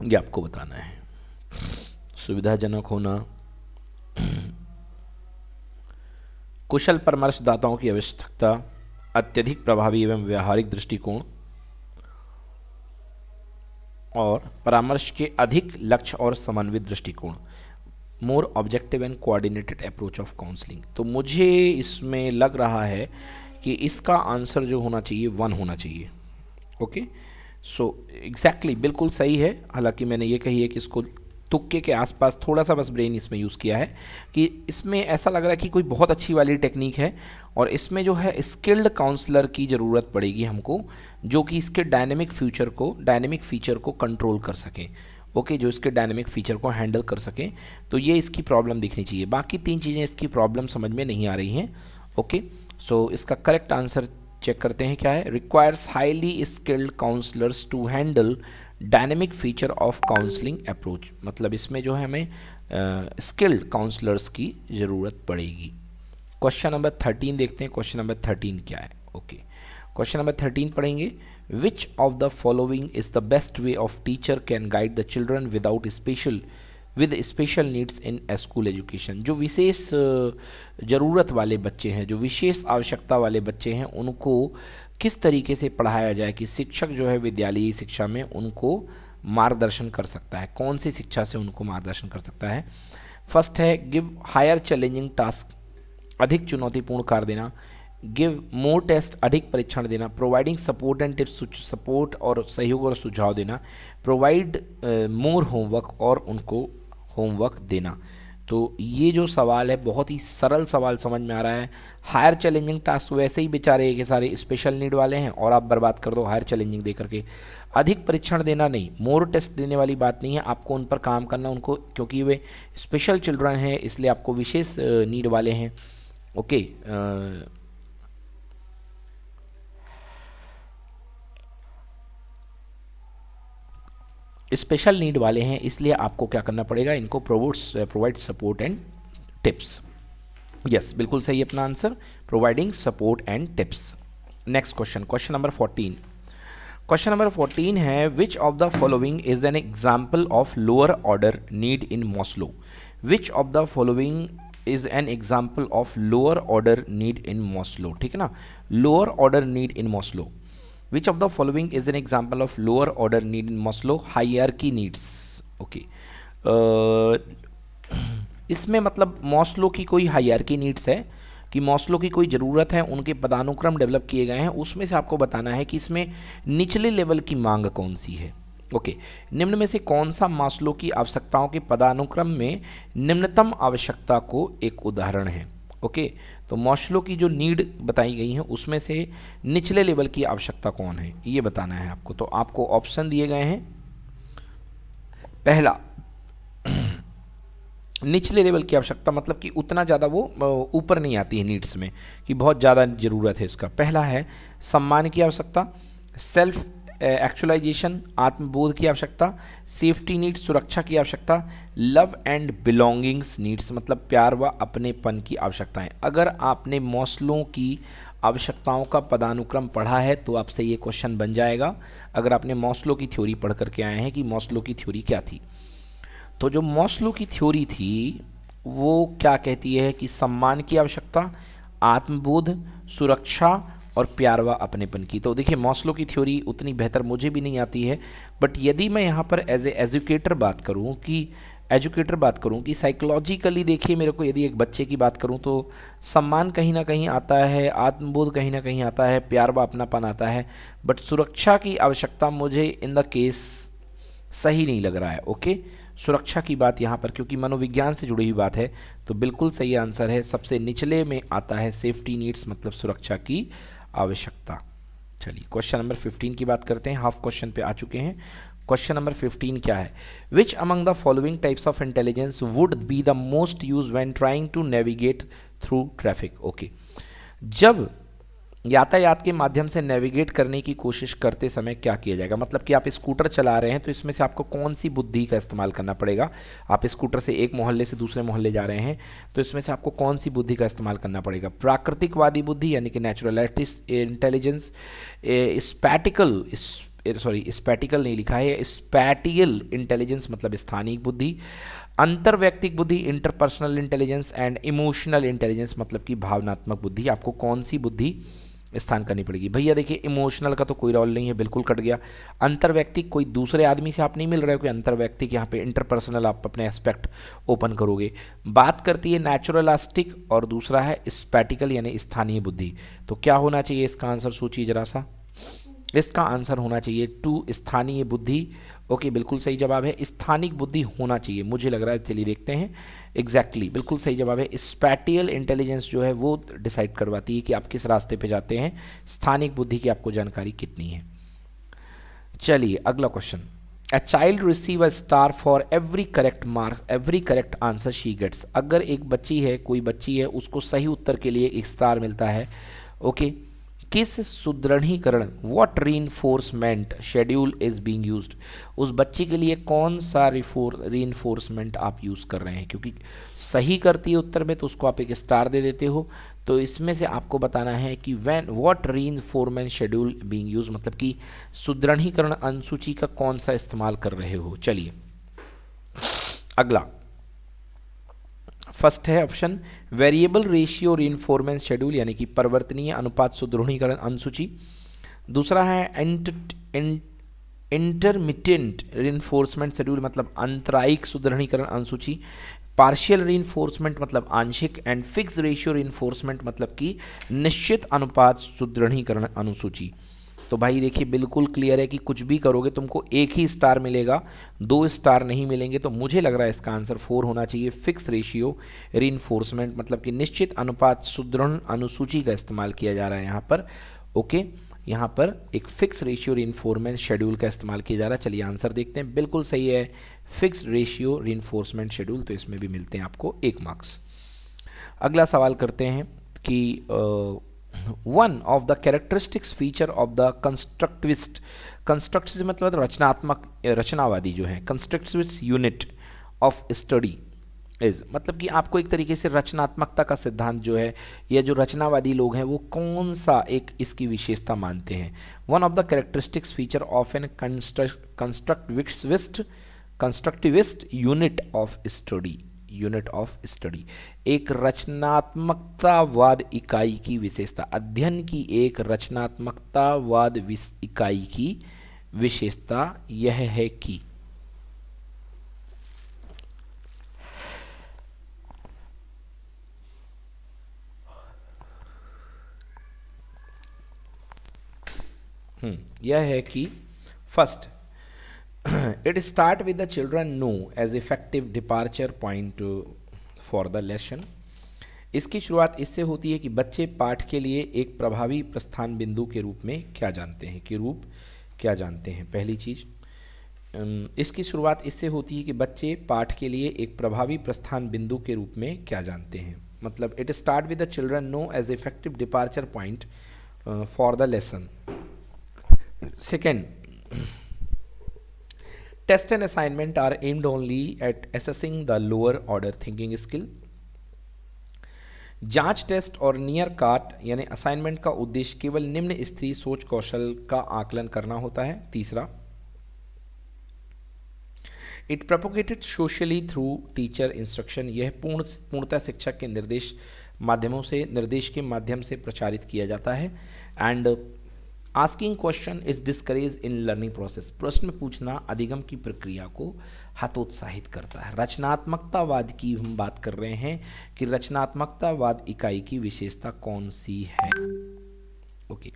ये आपको बताना है। सुविधाजनक होना, कुशल परामर्शदाताओं की आवश्यकता, अत्यधिक प्रभावी एवं व्यावहारिक दृष्टिकोण और परामर्श के अधिक लक्ष्य और समन्वित दृष्टिकोण। More objective and coordinated approach of counselling तो मुझे इसमें लग रहा है कि इसका आंसर जो होना चाहिए वन होना चाहिए। ओके सो एग्जैक्टली बिल्कुल सही है। हालाँकि मैंने ये कही है कि इसको तुक्के के आसपास थोड़ा सा बस ब्रेन इसमें यूज़ किया है कि इसमें ऐसा लग रहा है कि कोई बहुत अच्छी वाली टेक्निक है और इसमें जो है स्किल्ड काउंसलर की ज़रूरत पड़ेगी हमको जो कि इसके डायनेमिक फ्यूचर को डायनेमिक फीचर को कंट्रोल कर सकें। ओके okay, जो इसके डायनेमिक फीचर को हैंडल कर सकें तो ये इसकी प्रॉब्लम दिखनी चाहिए। बाकी तीन चीज़ें इसकी प्रॉब्लम समझ में नहीं आ रही हैं। ओके सो इसका करेक्ट आंसर चेक करते हैं क्या है। Requires highly skilled counsellors to handle dynamic feature of counselling approach मतलब इसमें जो है हमें स्किल्ड काउंसलर्स की ज़रूरत पड़ेगी। क्वेश्चन नंबर थर्टीन देखते हैं। क्वेश्चन नंबर थर्टीन क्या है? ओके क्वेश्चन नंबर थर्टीन पढ़ेंगे। Which of the following is the best way of teacher can guide the children without special with special needs in school education जो विशेष ज़रूरत वाले बच्चे हैं, जो विशेष आवश्यकता वाले बच्चे हैं, उनको किस तरीके से पढ़ाया जाए कि शिक्षक जो है विद्यालयी शिक्षा में उनको मार्गदर्शन कर सकता है? कौन सी शिक्षा से उनको मार्गदर्शन कर सकता है? फ़र्स्ट है, गिव हायर चैलेंजिंग टास्क। अधिक चुनौतीपूर्ण कार्य देना। गिव मोर टेस्ट, अधिक परीक्षण देना। Providing support and tips support और सहयोग और सुझाव देना। प्रोवाइड मोर होमवर्क और उनको होमवर्क देना। तो ये जो सवाल है, बहुत ही सरल सवाल समझ में आ रहा है। हायर चैलेंजिंग टास्क वैसे ही बेचारे के सारे स्पेशल नीड वाले हैं और आप बर्बाद कर दो हायर चैलेंजिंग दे करके। अधिक परीक्षण देना नहीं, मोर टेस्ट देने वाली बात नहीं है, आपको उन पर काम करना, उनको, क्योंकि वे स्पेशल चिल्ड्रन हैं, इसलिए आपको विशेष नीड वाले हैं। ओके स्पेशल नीड वाले हैं, इसलिए आपको क्या करना पड़ेगा? इनको provides provide support and tips yes बिल्कुल सही अपना answer providing support and tips next question question number fourteen question number fourteen है which of the following is an example of lower order need in Maslow which of the following is an example of lower order need in Maslow ठीक है ना? Lower order need in Maslow which of the following is an example of lower order need in Maslow? Hierarchy needs. Okay. Uh, [CLEARS THROAT] इसमें मतलब मॉस्लो की कोई हायरकी नीड्स है कि मॉस्लो की कोई ज़रूरत है उनके पदानुक्रम डेवलप किए गए हैं उसमें से आपको बताना है कि इसमें निचले लेवल की मांग कौन सी है। ओके निम्न में से कौन सा मास्लो की आवश्यकताओं के पदानुक्रम में निम्नतम आवश्यकता को एक उदाहरण है? ओके? तो मॉशलो की जो नीड बताई गई है, उसमें से निचले लेवल की आवश्यकता कौन है? ये बताना है आपको। तो आपको ऑप्शन दिए गए हैं। पहला, निचले लेवल की आवश्यकता मतलब कि उतना ज़्यादा वो ऊपर नहीं आती है नीड्स में, कि बहुत ज़्यादा ज़रूरत है इसका। पहला है सम्मान की आवश्यकता, सेल्फ एक्चुअलाइजेशन आत्मबोध की आवश्यकता सेफ्टी नीड्स सुरक्षा की आवश्यकता लव एंड बिलोंगिंग्स नीड्स मतलब प्यार व अपनेपन की आवश्यकताएँ। अगर आपने मौसलों की आवश्यकताओं का पदानुक्रम पढ़ा है तो आपसे ये क्वेश्चन बन जाएगा, अगर आपने मौसलों की थ्योरी पढ़ करके आए हैं कि मौसलों की थ्योरी क्या थी। तो जो मौसलों की थ्योरी थी, वो क्या कहती है कि सम्मान की आवश्यकता, आत्मबोध, सुरक्षा और प्यार व अपनेपन की। तो देखिए, मौसलों की थ्योरी उतनी बेहतर मुझे भी नहीं आती है बट यदि मैं यहाँ पर एज ए एजुकेटर बात करूँ कि एजुकेटर बात करूँ कि साइकोलॉजिकली देखिए, मेरे को यदि एक बच्चे की बात करूँ तो सम्मान कहीं ना कहीं आता है, आत्मबोध कहीं ना कहीं आता है प्यार व अपनापन आता है बट सुरक्षा की आवश्यकता मुझे इन द केस सही नहीं लग रहा है ओके सुरक्षा की बात यहाँ पर, क्योंकि मनोविज्ञान से जुड़ी हुई बात है तो बिल्कुल सही आंसर है, सबसे निचले में आता है सेफ्टी नीड्स मतलब सुरक्षा की आवश्यकता। चलिए क्वेश्चन नंबर 15 की बात करते हैं। हाफ़ क्वेश्चन पे आ चुके हैं। क्वेश्चन नंबर 15 क्या है? Which among the following types of intelligence would be the most use when trying to navigate through traffic okay जब यातायात के माध्यम से नेविगेट करने की कोशिश करते समय क्या किया जाएगा? मतलब कि आप स्कूटर चला रहे हैं तो इसमें से आपको कौन सी बुद्धि का इस्तेमाल करना पड़ेगा? आप स्कूटर से एक मोहल्ले से दूसरे मोहल्ले जा रहे हैं तो इसमें से आपको कौन सी बुद्धि का इस्तेमाल करना पड़ेगा? प्राकृतिकवादी बुद्धि, यानी कि naturalist intelligence spatial sorry spatial नहीं लिखा है स्पैटियल इंटेलिजेंस मतलब स्थानीय बुद्धि, अंतर्व्यक्तिक बुद्धि interpersonal intelligence and emotional intelligence मतलब कि भावनात्मक बुद्धि, आपको कौन सी बुद्धि स्थान करनी पड़ेगी। भैया, देखिए इमोशनल का तो कोई रोल नहीं है, बिल्कुल कट गया। अंतर्व्यक्तिक कोई दूसरे आदमी से आप नहीं मिल रहे हो कि अंतर्व्यक्तिक यहाँ पे इंटरपर्सनल आप अपने एस्पेक्ट ओपन करोगे। बात करती है नेचुरलास्टिक और दूसरा है स्पैटिकल यानी स्थानीय बुद्धि। तो क्या होना चाहिए? इसका आंसर सोचिए जरा सा। इसका आंसर होना चाहिए टू स्थानीय बुद्धि ओके बिल्कुल सही जवाब है। स्थानिक बुद्धि होना चाहिए। मुझे लग रहा है चलिए देखते हैं। एग्जैक्टली exactly, बिल्कुल सही जवाब है। स्पैटियल इंटेलिजेंस जो है वो डिसाइड करवाती है कि आप किस रास्ते पे जाते हैं। स्थानिक बुद्धि की आपको जानकारी कितनी है। चलिए अगला question a child receive a star for every correct mark every correct answer she gets अगर एक बच्ची है कोई बच्ची है उसको सही उत्तर के लिए एक स्टार मिलता है। ओके okay, किस सुदृढ़ीकरण what reinforcement schedule is being used उस बच्चे के लिए कौन सा रिफोर री इन्फोर्समेंट आप यूज़ कर रहे हैं? क्योंकि सही करती है उत्तर में तो उसको आप एक स्टार दे देते हो। तो इसमें से आपको बताना है कि वैन वॉट री इन्फोर्मेंट शेड्यूल बींग यूज़ मतलब कि सुदृढ़ीकरण अनुसूची का कौन सा इस्तेमाल कर रहे हो? चलिए। अगला। फ़र्स्ट है option variable ratio reinforcement schedule यानी कि परिवर्तनीय अनुपात सुदृढ़ीकरण अनुसूची। दूसरा है इंटरमीडियंट रीइंफोर्समेंट शेड्यूल मतलब अंतरायिक सुदृढ़ीकरण अनुसूची। पार्शियल रीइंफोर्समेंट मतलब आंशिक एंड फिक्स रेशियो रीइंफोर्समेंट मतलब कि निश्चित अनुपात सुदृढ़ीकरण अनुसूची। तो भाई देखिए बिल्कुल क्लियर है कि कुछ भी करोगे तुमको एक ही स्टार मिलेगा दो स्टार नहीं मिलेंगे तो मुझे लग रहा है इसका आंसर फोर होना चाहिए फिक्स रेशियो री मतलब कि निश्चित अनुपात सुदृढ़ अनुसूची का इस्तेमाल किया जा रहा है यहाँ पर ओके यहाँ पर एक फिक्स रेशियो री शेड्यूल का इस्तेमाल किया जा रहा है। चलिए आंसर देखते हैं। बिल्कुल सही है। फिक्स रेशियो री शेड्यूल तो इसमें भी मिलते हैं आपको एक मार्क्स अगला सवाल करते हैं कि आ, one of the characteristics feature of the constructivist construct मतलब रचनात्मक रचनावादी जो है constructivist unit of study is मतलब कि आपको एक तरीके से रचनात्मकता का सिद्धांत जो है, या जो रचनावादी लोग हैं, वो कौन सा एक इसकी विशेषता मानते हैं? One of the characteristics feature of an constructivist constructivist unit of study unit of study एक रचनात्मकतावाद इकाई की विशेषता। अध्ययन की एक रचनात्मकतावाद इकाई की विशेषता यह है कि हम्म, यह है कि first [CLEARS THROAT] it start with the children know as effective departure point for the lesson. इसकी शुरुआत इससे होती है कि बच्चे पाठ के लिए एक प्रभावी प्रस्थान बिंदु के रूप में क्या जानते हैं, कि रूप क्या जानते हैं। पहली चीज़ इसकी शुरुआत इससे होती है कि बच्चे पाठ के लिए एक प्रभावी प्रस्थान बिंदु के रूप में क्या जानते हैं। मतलब it start with the children know as effective departure point for the lesson second Test and assignment are aimed only at assessing the lower order thinking skill. जाँच टेस्ट और नियर काट यानी असाइनमेंट का उद्देश्य केवल निम्न स्त्री सोच कौशल का आकलन करना होता है। तीसरा it propagated socially through teacher instruction यह पूर्ण, पूर्णतः शिक्षक के निर्देश माध्यमों से, निर्देश के माध्यम से प्रचारित किया जाता है। And asking question is discourage in learning process प्रश्न पूछना अधिगम की प्रक्रिया को हतोत्साहित करता है। रचनात्मकतावाद की हम बात कर रहे हैं कि रचनात्मकतावाद इकाई की विशेषता कौन सी है? Okay okay.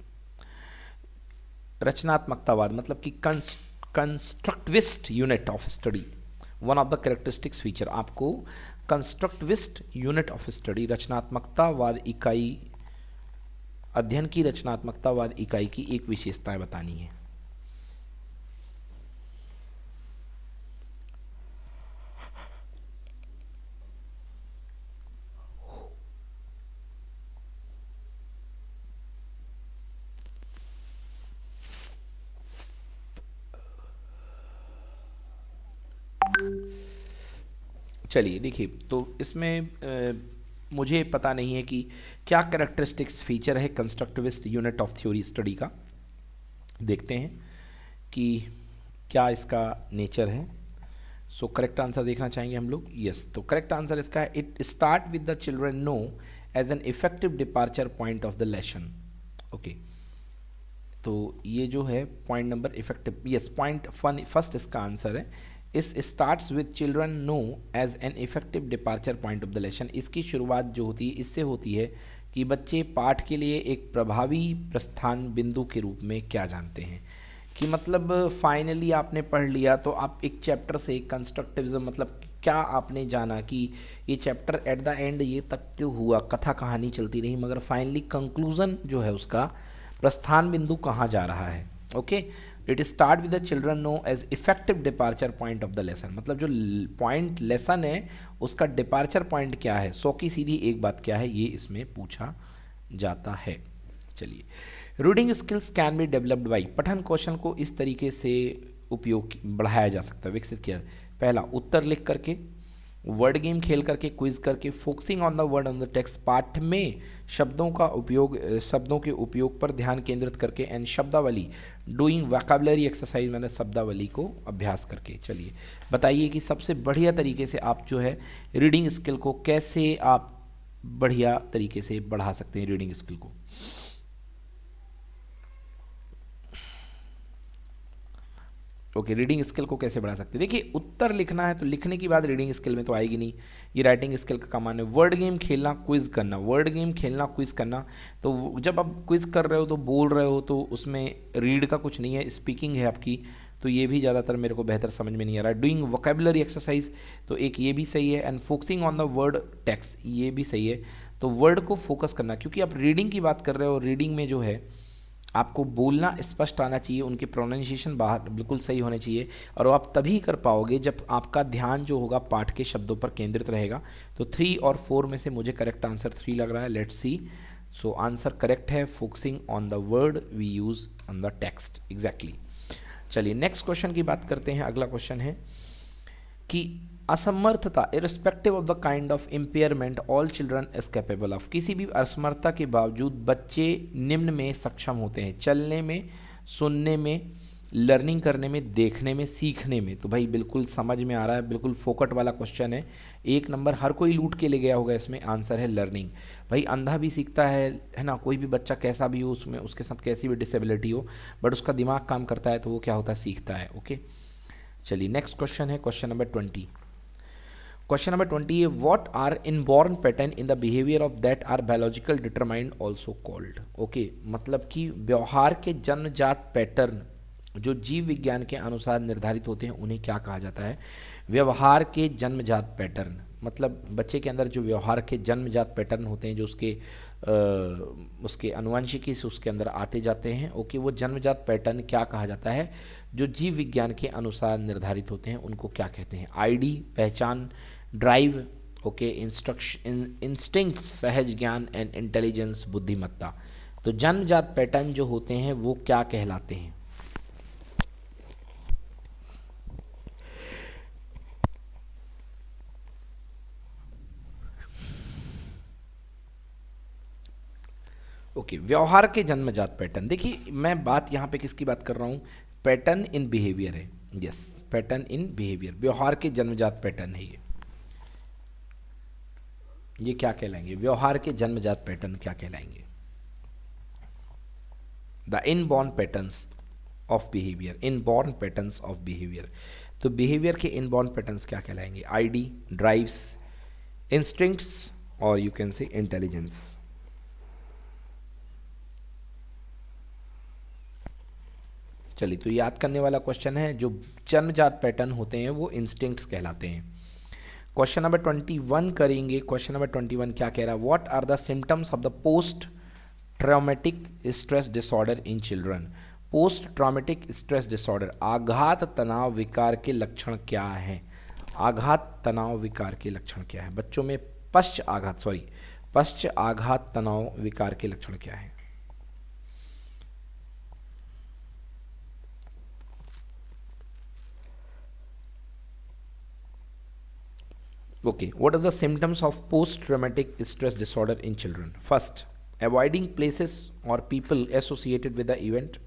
रचनात्मकतावाद मतलब कि constructivist unit of study one of the characteristics feature आपको कंस्ट्रक्टिविस्ट यूनिट ऑफ़ स्टडी रचनात्मकतावाद इकाई अध्ययन की रचनात्मकतावाद इकाई की एक विशेषताएँ बतानी है। चलिए देखिए तो इसमें मुझे पता नहीं है कि क्या करेक्टरिस्टिक्स फीचर है constructivist unit of theory study का। देखते हैं कि क्या इसका नेचर है। सो करेक्ट आंसर देखना चाहेंगे हम लोग? यस yes, तो करेक्ट आंसर इसका है it start with the children know as an effective departure point of the lesson okay तो ये जो है point number effective yes point fun first इसका आंसर है। इस starts with children know as an effective departure point of the lesson इसकी शुरुआत जो होती है, इससे होती है कि बच्चे पाठ के लिए एक प्रभावी प्रस्थान बिंदु के रूप में क्या जानते हैं। कि मतलब फाइनली आपने पढ़ लिया तो आप एक चैप्टर से कंस्ट्रक्टिविज्म मतलब क्या आपने जाना कि ये चैप्टर एट द एंड ये तक तो हुआ, कथा कहानी चलती रही, मगर फाइनली कंक्लूजन जो है उसका प्रस्थान बिंदु कहाँ जा रहा है? Okay it start with the children know as effective departure point of the lesson मतलब जो पॉइंट लेसन है, उसका डिपार्चर पॉइंट क्या है? सौ की सीधी एक बात क्या है? ये इसमें पूछा जाता है। चलिए। Reading skills can be developed by पठन कौशल को इस तरीके से उपयोग बढ़ाया जा सकता है। विकसित किया। पहला, उत्तर लिख करके। वर्ड गेम खेल करके क्विज करके focusing on the word on the text पाठ में शब्दों का उपयोग शब्दों के उपयोग पर ध्यान केंद्रित करके एंड शब्दावली डूइंग वैकाबलरी एक्सरसाइज मैंने शब्दावली को अभ्यास करके। चलिए, बताइए कि सबसे बढ़िया तरीके से आप जो है रीडिंग स्किल को कैसे आप बढ़िया तरीके से बढ़ा सकते हैं रीडिंग स्किल को। ओके रीडिंग स्किल को कैसे बढ़ा सकते देखिए, उत्तर लिखना है तो लिखने की बात रीडिंग स्किल में तो आएगी नहीं। ये राइटिंग स्किल का कमान है। वर्ड गेम खेलना क्विज करना। वर्ड गेम खेलना क्विज करना। तो जब आप क्विज कर रहे हो तो बोल रहे हो तो उसमें रीड का कुछ नहीं है स्पीकिंग है आपकी। तो ये भी ज़्यादातर मेरे को बेहतर समझ में नहीं आ रहा। है डूइंग वोकेबलरी एक्सरसाइज तो एक ये भी सही है and focusing on the word text ये भी सही है। तो वर्ड को फोकस करना, क्योंकि आप रीडिंग की बात कर रहे हो रीडिंग में जो है आपको बोलना स्पष्ट आना चाहिए, उनके प्रोनाउंसिएशन बाहर बिल्कुल सही होने चाहिए, और आप तभी कर पाओगे जब आपका ध्यान जो होगा पाठ के शब्दों पर केंद्रित रहेगा। तो थ्री और फोर में से मुझे करेक्ट आंसर थ्री लग रहा है। Let see so answer correct है focusing on the word we use on the text exactly चलिए नेक्स्ट क्वेश्चन की बात करते हैं। अगला क्वेश्चन है कि असमर्थता irrespective of the kind of impairment all children is capable of किसी भी असमर्थता के बावजूद बच्चे निम्न में सक्षम होते हैं। चलने में, सुनने में लर्निंग करने में, देखने में, सीखने में। तो भाई, बिल्कुल समझ में आ रहा है, बिल्कुल फोकट वाला क्वेश्चन है। एक नंबर, हर कोई लूट के ले गया होगा, इसमें आंसर है लर्निंग भाई, अंधा भी सीखता है है ना? कोई भी बच्चा कैसा भी हो, उसमें, उसके साथ कैसी भी डिसेबिलिटी हो बट उसका दिमाग काम करता है तो वो क्या होता है? सीखता है ओके चलिए नेक्स्ट क्वेश्चन है question number twenty question number twenty है what are inborn pattern in the behaviour of that are biological determined also called okay मतलब कि व्यवहार के जन्मजात पैटर्न जो जीव विज्ञान के अनुसार निर्धारित होते हैं उन्हें क्या कहा जाता है? व्यवहार के जन्मजात पैटर्न मतलब बच्चे के अंदर जो व्यवहार के जन्मजात पैटर्न होते हैं जो उसके आ, उसके अनुवंशिकी से उसके अंदर आते जाते हैं ओके वो जन्मजात पैटर्न क्या कहा जाता है? जो जीव विज्ञान के अनुसार निर्धारित होते हैं उनको क्या कहते हैं? आईडी पहचान ड्राइव ओके इंस्ट्रक्शन इंस्टिंक्ट सहज ज्ञान एंड इंटेलिजेंस बुद्धिमत्ता तो जन्मजात पैटर्न जो होते हैं वो क्या कहलाते हैं? ओके okay, व्यवहार के जन्मजात पैटर्न देखिए मैं बात यहाँ पे किसकी बात कर रहा हूँ? पैटर्न इन बिहेवियर है। यस पैटर्न इन बिहेवियर व्यवहार के जन्मजात पैटर्न है ये। ये क्या कहलाएँगे? व्यवहार के जन्मजात पैटर्न क्या कहलाएँगे? The inborn patterns of behaviour inborn patterns of behaviour तो बिहेवियर के इनबॉर्न पैटर्न्स क्या कहलाएँगे? आईडी ड्राइव्स इंस्टिंक्ट्स और यू कैन से इंटेलिजेंस चलिए तो याद करने वाला क्वेश्चन है, जो जन्मजात पैटर्न होते हैं, वो इंस्टिंक्ट्स कहलाते हैं। क्वेश्चन नंबर ट्वेंटी वन करेंगे। क्वेश्चन नंबर ट्वेंटी वन क्या कह रहा है? What are the symptoms of the post traumatic stress disorder in children post traumatic stress disorder आघात, तनाव, विकार के लक्षण क्या हैं? आघात, तनाव, विकार के लक्षण क्या है? बच्चों में पश्च आघात सॉरी पश्च आघात, तनाव, विकार के लक्षण क्या है? Okay what are the symptoms of post traumatic stress disorder in children first avoiding places और people associated with the event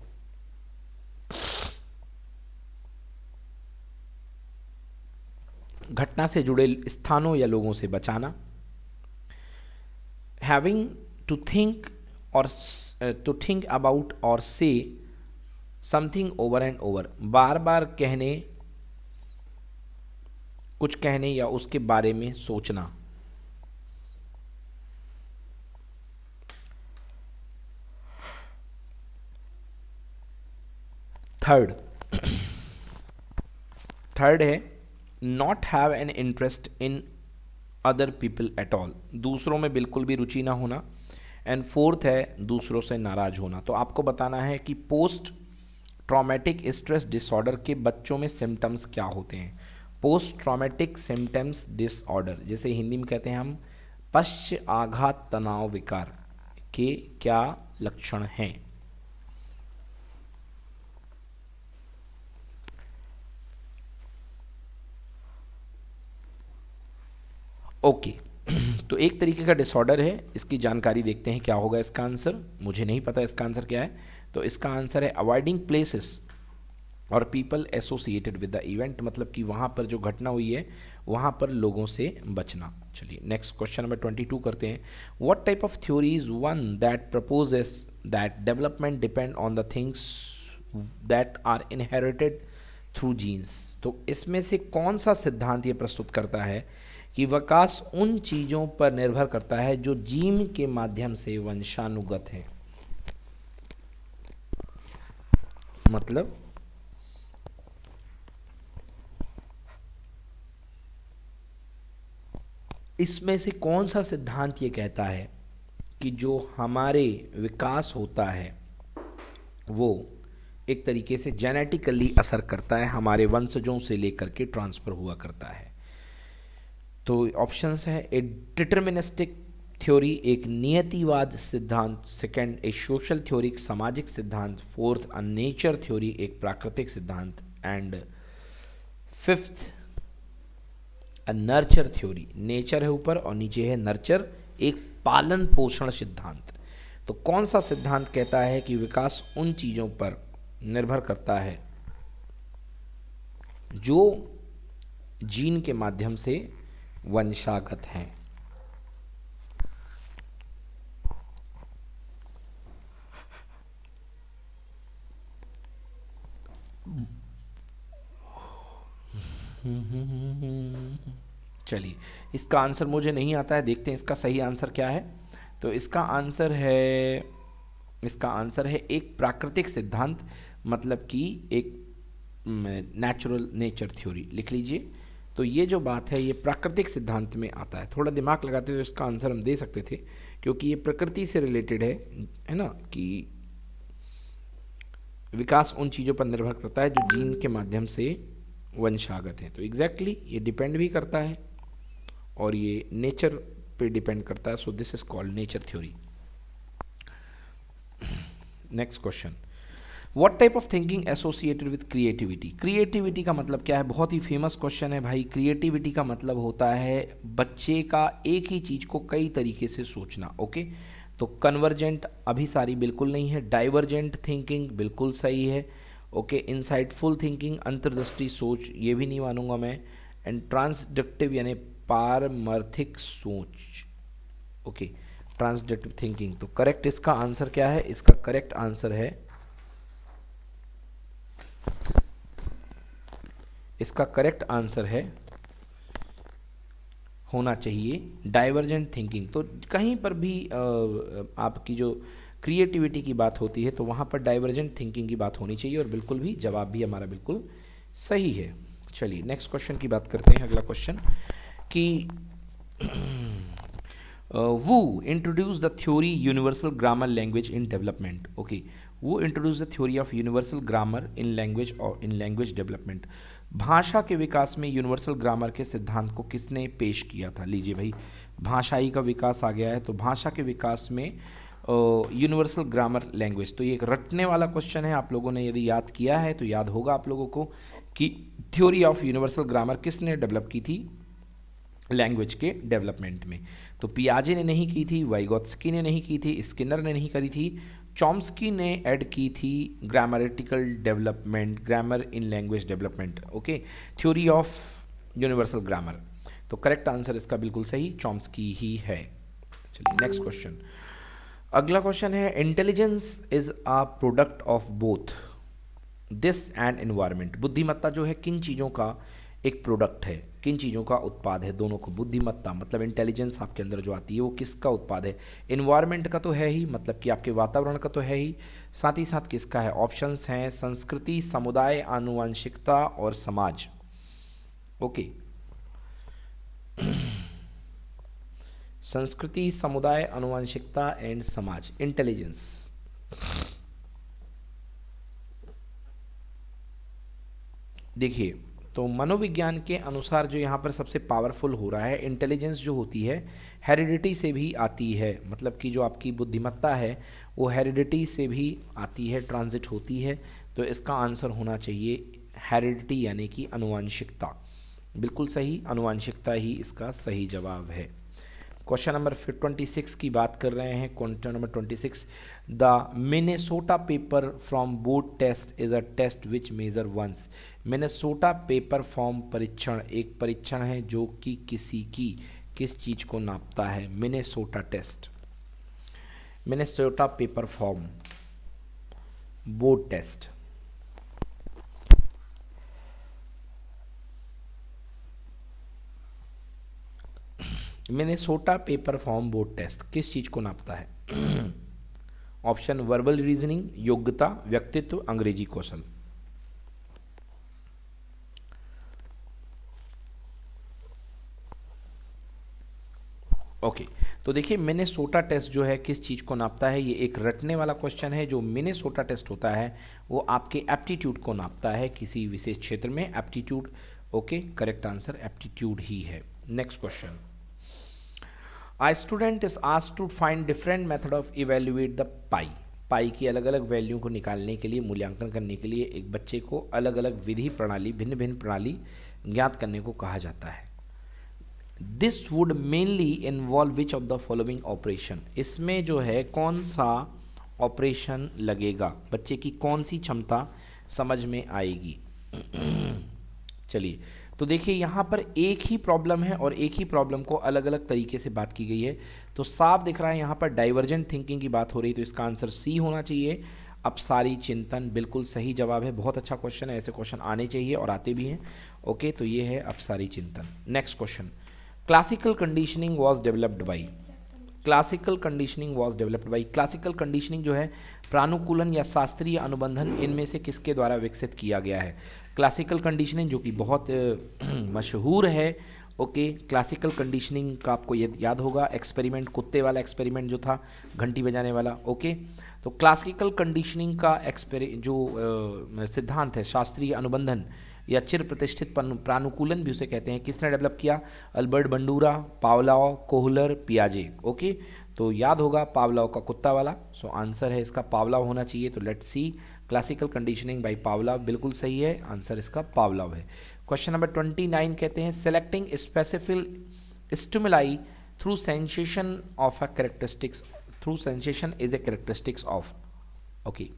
घटना से जुड़े स्थानों या लोगों से बचाना. हैविंग टू थिंक और टू थिंक अबाउट और say something over and over बार बार कहने कुछ कहने या उसके बारे में सोचना। थर्ड थर्ड है not have an interest in other people at all दूसरों में बिल्कुल भी रुचि ना होना। एंड फोर्थ है, दूसरों से नाराज़ होना। तो आपको बताना है कि पोस्ट ट्रॉमेटिक स्ट्रेस डिसऑर्डर के बच्चों में सिम्टम्स क्या होते हैं। पोस्ट ट्रॉमेटिक सिम्टम्स डिसऑर्डर जिसे हिंदी में कहते हैं हम पश्च आघात तनाव विकार के क्या लक्षण हैं? ओके तो एक तरीके का डिसऑर्डर है, इसकी जानकारी देखते हैं क्या होगा इसका आंसर मुझे नहीं पता इसका आंसर क्या है। तो इसका आंसर है अवॉइडिंग प्लेसेस और people associated with the event मतलब कि वहाँ पर जो घटना हुई है, वहाँ पर लोगों से बचना। चलिए next question number twenty two करते हैं। What type of theory is one that proposes that development depend on the things that are inherited through genes तो इसमें से कौन सा सिद्धांत ये प्रस्तुत करता है कि विकास उन चीज़ों पर निर्भर करता है जो जीन के माध्यम से वंशानुगत है? मतलब इसमें से कौन सा सिद्धांत ये कहता है कि जो हमारे विकास होता है, वो एक तरीके से जेनेटिकली असर करता है, हमारे वंशजों से लेकर के ट्रांसफ़र हुआ करता है। तो ऑप्शंस है ए डिटर्मिनिस्टिक थ्योरी एक नियतिवाद सिद्धांत सेकंड ए सोशल थ्योरी एक सामाजिक सिद्धांत फोर्थ अ नेचर थ्योरी एक प्राकृतिक सिद्धांत and fifth nurture theory nature है ऊपर और नीचे है नर्चर एक पालन पोषण सिद्धांत. तो कौन सा सिद्धांत कहता है कि विकास उन चीज़ों पर निर्भर करता है जो जीन के माध्यम से वंशागत हैं? चलिए इसका आंसर मुझे नहीं आता है देखते हैं इसका सही आंसर क्या है। तो इसका आंसर है इसका आंसर है एक प्राकृतिक सिद्धांत मतलब कि एक नेचुरल नेचर थ्योरी लिख लीजिए। तो ये जो बात है ये प्राकृतिक सिद्धांत में आता है। थोड़ा दिमाग लगाते तो इसका आंसर हम दे सकते थे क्योंकि ये प्रकृति से रिलेटेड है है ना कि विकास उन चीज़ों पर निर्भर करता है जो जीन के माध्यम से वंशागत हैं। तो एग्जैक्टली exactly, ये डिपेंड भी करता है और ये नेचर पे डिपेंड करता है so this is called nature theory next question what type of thinking associated with creativity creativity का मतलब क्या है? बहुत ही फ़ेमस क्वेश्चन है भाई। क्रिएटिविटी का मतलब होता है बच्चे का एक ही चीज़ को कई तरीके से सोचना ओके तो कन्वर्जेंट अभी सारी बिल्कुल नहीं है। डाइवर्जेंट थिंकिंग बिल्कुल सही है ओके इनसाइटफुल थिंकिंग अंतर्दृष्टि सोच, ये भी नहीं मानूँगा मैं। एंड ट्रांसडक्टिव यानी पारमर्थिक सोच। ओके ट्रांसडक्टिव थिंकिंग तो करेक्ट इसका आंसर क्या है? इसका करेक्ट आंसर है, इसका करेक्ट आंसर है, होना चाहिए डाइवर्जेंट थिंकिंग तो कहीं पर भी आपकी जो क्रिएटिविटी की बात होती है तो वहाँ पर डाइवर्जेंट थिंकिंग की बात होनी चाहिए और बिल्कुल भी जवाब भी हमारा बिल्कुल सही है। चलिए नेक्स्ट क्वेश्चन की बात करते हैं, अगला क्वेश्चन कि वो introduce the theory universal grammar language in development okay वो introduce the theory of universal grammar in language और इन लैंग्वेज डेवलपमेंट भाषा के विकास में यूनिवर्सल ग्रामर के सिद्धांत को किसने पेश किया था? लीजिए भाई, भाषाई का विकास आ गया है तो भाषा के विकास में यूनिवर्सल ग्रामर लैंग्वेज तो ये एक रटने वाला क्वेश्चन है, आप लोगों ने यदि याद किया है तो याद होगा आप लोगों को कि थ्योरी ऑफ़ यूनिवर्सल ग्रामर किसने डेवलप की थी? लैंग्वेज के डेवलपमेंट में। तो पियाजे ने नहीं की थी वाइगोत्सकी ने नहीं की थी स्किनर ने नहीं करी थी चॉम्स्की ने ऐड की थी grammatical development grammar in language development okay theory of universal grammar तो करेक्ट आंसर इसका बिल्कुल सही चॉम्स्की ही है। चलिए नेक्स्ट क्वेश्चन अगला क्वेश्चन है intelligence is a product of both this and environment बुद्धिमत्ता जो है, किन चीज़ों का एक प्रोडक्ट है। किन चीज़ों का उत्पाद है? दोनों को बुद्धिमत्ता मतलब इंटेलिजेंस आपके अंदर जो आती है, वो किसका उत्पाद है? इन्वायरमेंट का तो है ही मतलब कि आपके वातावरण का तो है ही। साथ ही साथ किसका है? ऑप्शंस हैं संस्कृति, समुदाय, आनुवंशिकता और समाज। ओके [CLEARS THROAT] संस्कृति, समुदाय अनुवंशिकता एंड समाज। इंटेलिजेंस देखिए तो मनोविज्ञान के अनुसार जो यहाँ पर सबसे पावरफुल हो रहा है इंटेलिजेंस जो होती है हेरिडिटी से भी आती है। मतलब कि जो आपकी बुद्धिमत्ता है, वो हेरिडिटी से भी आती है ट्रांजिट होती है। तो इसका आंसर होना चाहिए हेरिडिटी यानी कि अनुवांशिकता। बिल्कुल सही, अनुवांशिकता ही इसका सही जवाब है। क्वेश्चन नंबर ट्वेंटी सिक्स की बात कर रहे हैं question number twenty six the Minnesota paper from board test is a test which measure once Minnesota paper form परीक्षण, एक परीक्षण है जो कि किसी की किस चीज़ को नापता है? Minnesota test Minnesota paper form board test Minnesota paper form board test किस चीज़ को नापता है? ऑप्शन वर्बल रीजनिंग योग्यता व्यक्तित्व अंग्रेज़ी कौशल। ओके okay, तो देखिए मिने सोटा टेस्ट जो है किस चीज़ को नापता है? ये एक रटने वाला क्वेश्चन है जो मिने सोटा टेस्ट होता है वो आपके एप्टीट्यूड को नापता है किसी विशेष क्षेत्र में। Aptitude okay correct answer aptitude ही है। Next question a student is asked to find different method of evaluate the pie pie की अलग अलग वैल्यू को निकालने के लिए, मूल्यांकन करने के लिए एक बच्चे को अलग अलग विधि प्रणाली भिन्न भिन्न प्रणाली ज्ञात करने को कहा जाता है। This would mainly involve which of the following operation इसमें जो है, कौन सा ऑपरेशन लगेगा? बच्चे की कौन सी क्षमता समझ में आएगी? [CLEARS THROAT] चलिए तो देखिए, यहाँ पर एक ही प्रॉब्लम है और एक ही प्रॉब्लम को अलग अलग तरीके से बात की गई है। तो साफ़ दिख रहा है यहाँ पर डाइवर्जेंट थिंकिंग की बात हो रही है तो इसका आंसर सी होना चाहिए। अब सारी चिंतन बिल्कुल सही जवाब है। बहुत अच्छा क्वेश्चन है, ऐसे क्वेश्चन आने चाहिए और आते भी हैं। ओके तो ये है अब सारी चिंतन। Next question classical conditioning was developed by classical conditioning was developed by classical conditioning जो है, प्रानुकूलन या शास्त्रीय अनुबंधन इनमें से किसके द्वारा विकसित किया गया है? क्लासिकल कंडीशनिंग जो कि बहुत [CLEARS THROAT] मशहूर है, ओके क्लासिकल कंडीशनिंग का आपको ये याद होगा एक्सपेरिमेंट कुत्ते वाला एक्सपेरिमेंट जो था, घंटी बजाने वाला, ओके तो क्लासिकल कंडीशनिंग का एक्सपेरि जो सिद्धांत है, शास्त्रीय अनुबंधन, या चिर प्रतिष्ठित प्रानुकूलन भी उसे कहते हैं, किसने डेवलप किया? अल्बर्ट बंडूरा, पावलाओ, कोहलर, पियाजे, ओके तो याद होगा पावलाओ का कुत्ता वाला। सो आंसर है इसका पावलाव होना चाहिए। तो let see classical conditioning by Pavlov बिल्कुल सही है। आंसर इसका पावलाव है। क्वेश्चन नंबर ट्वेंटी नाइन कहते हैं selecting specific stimuli through sensation of a characteristics through sensation is a characteristics of okay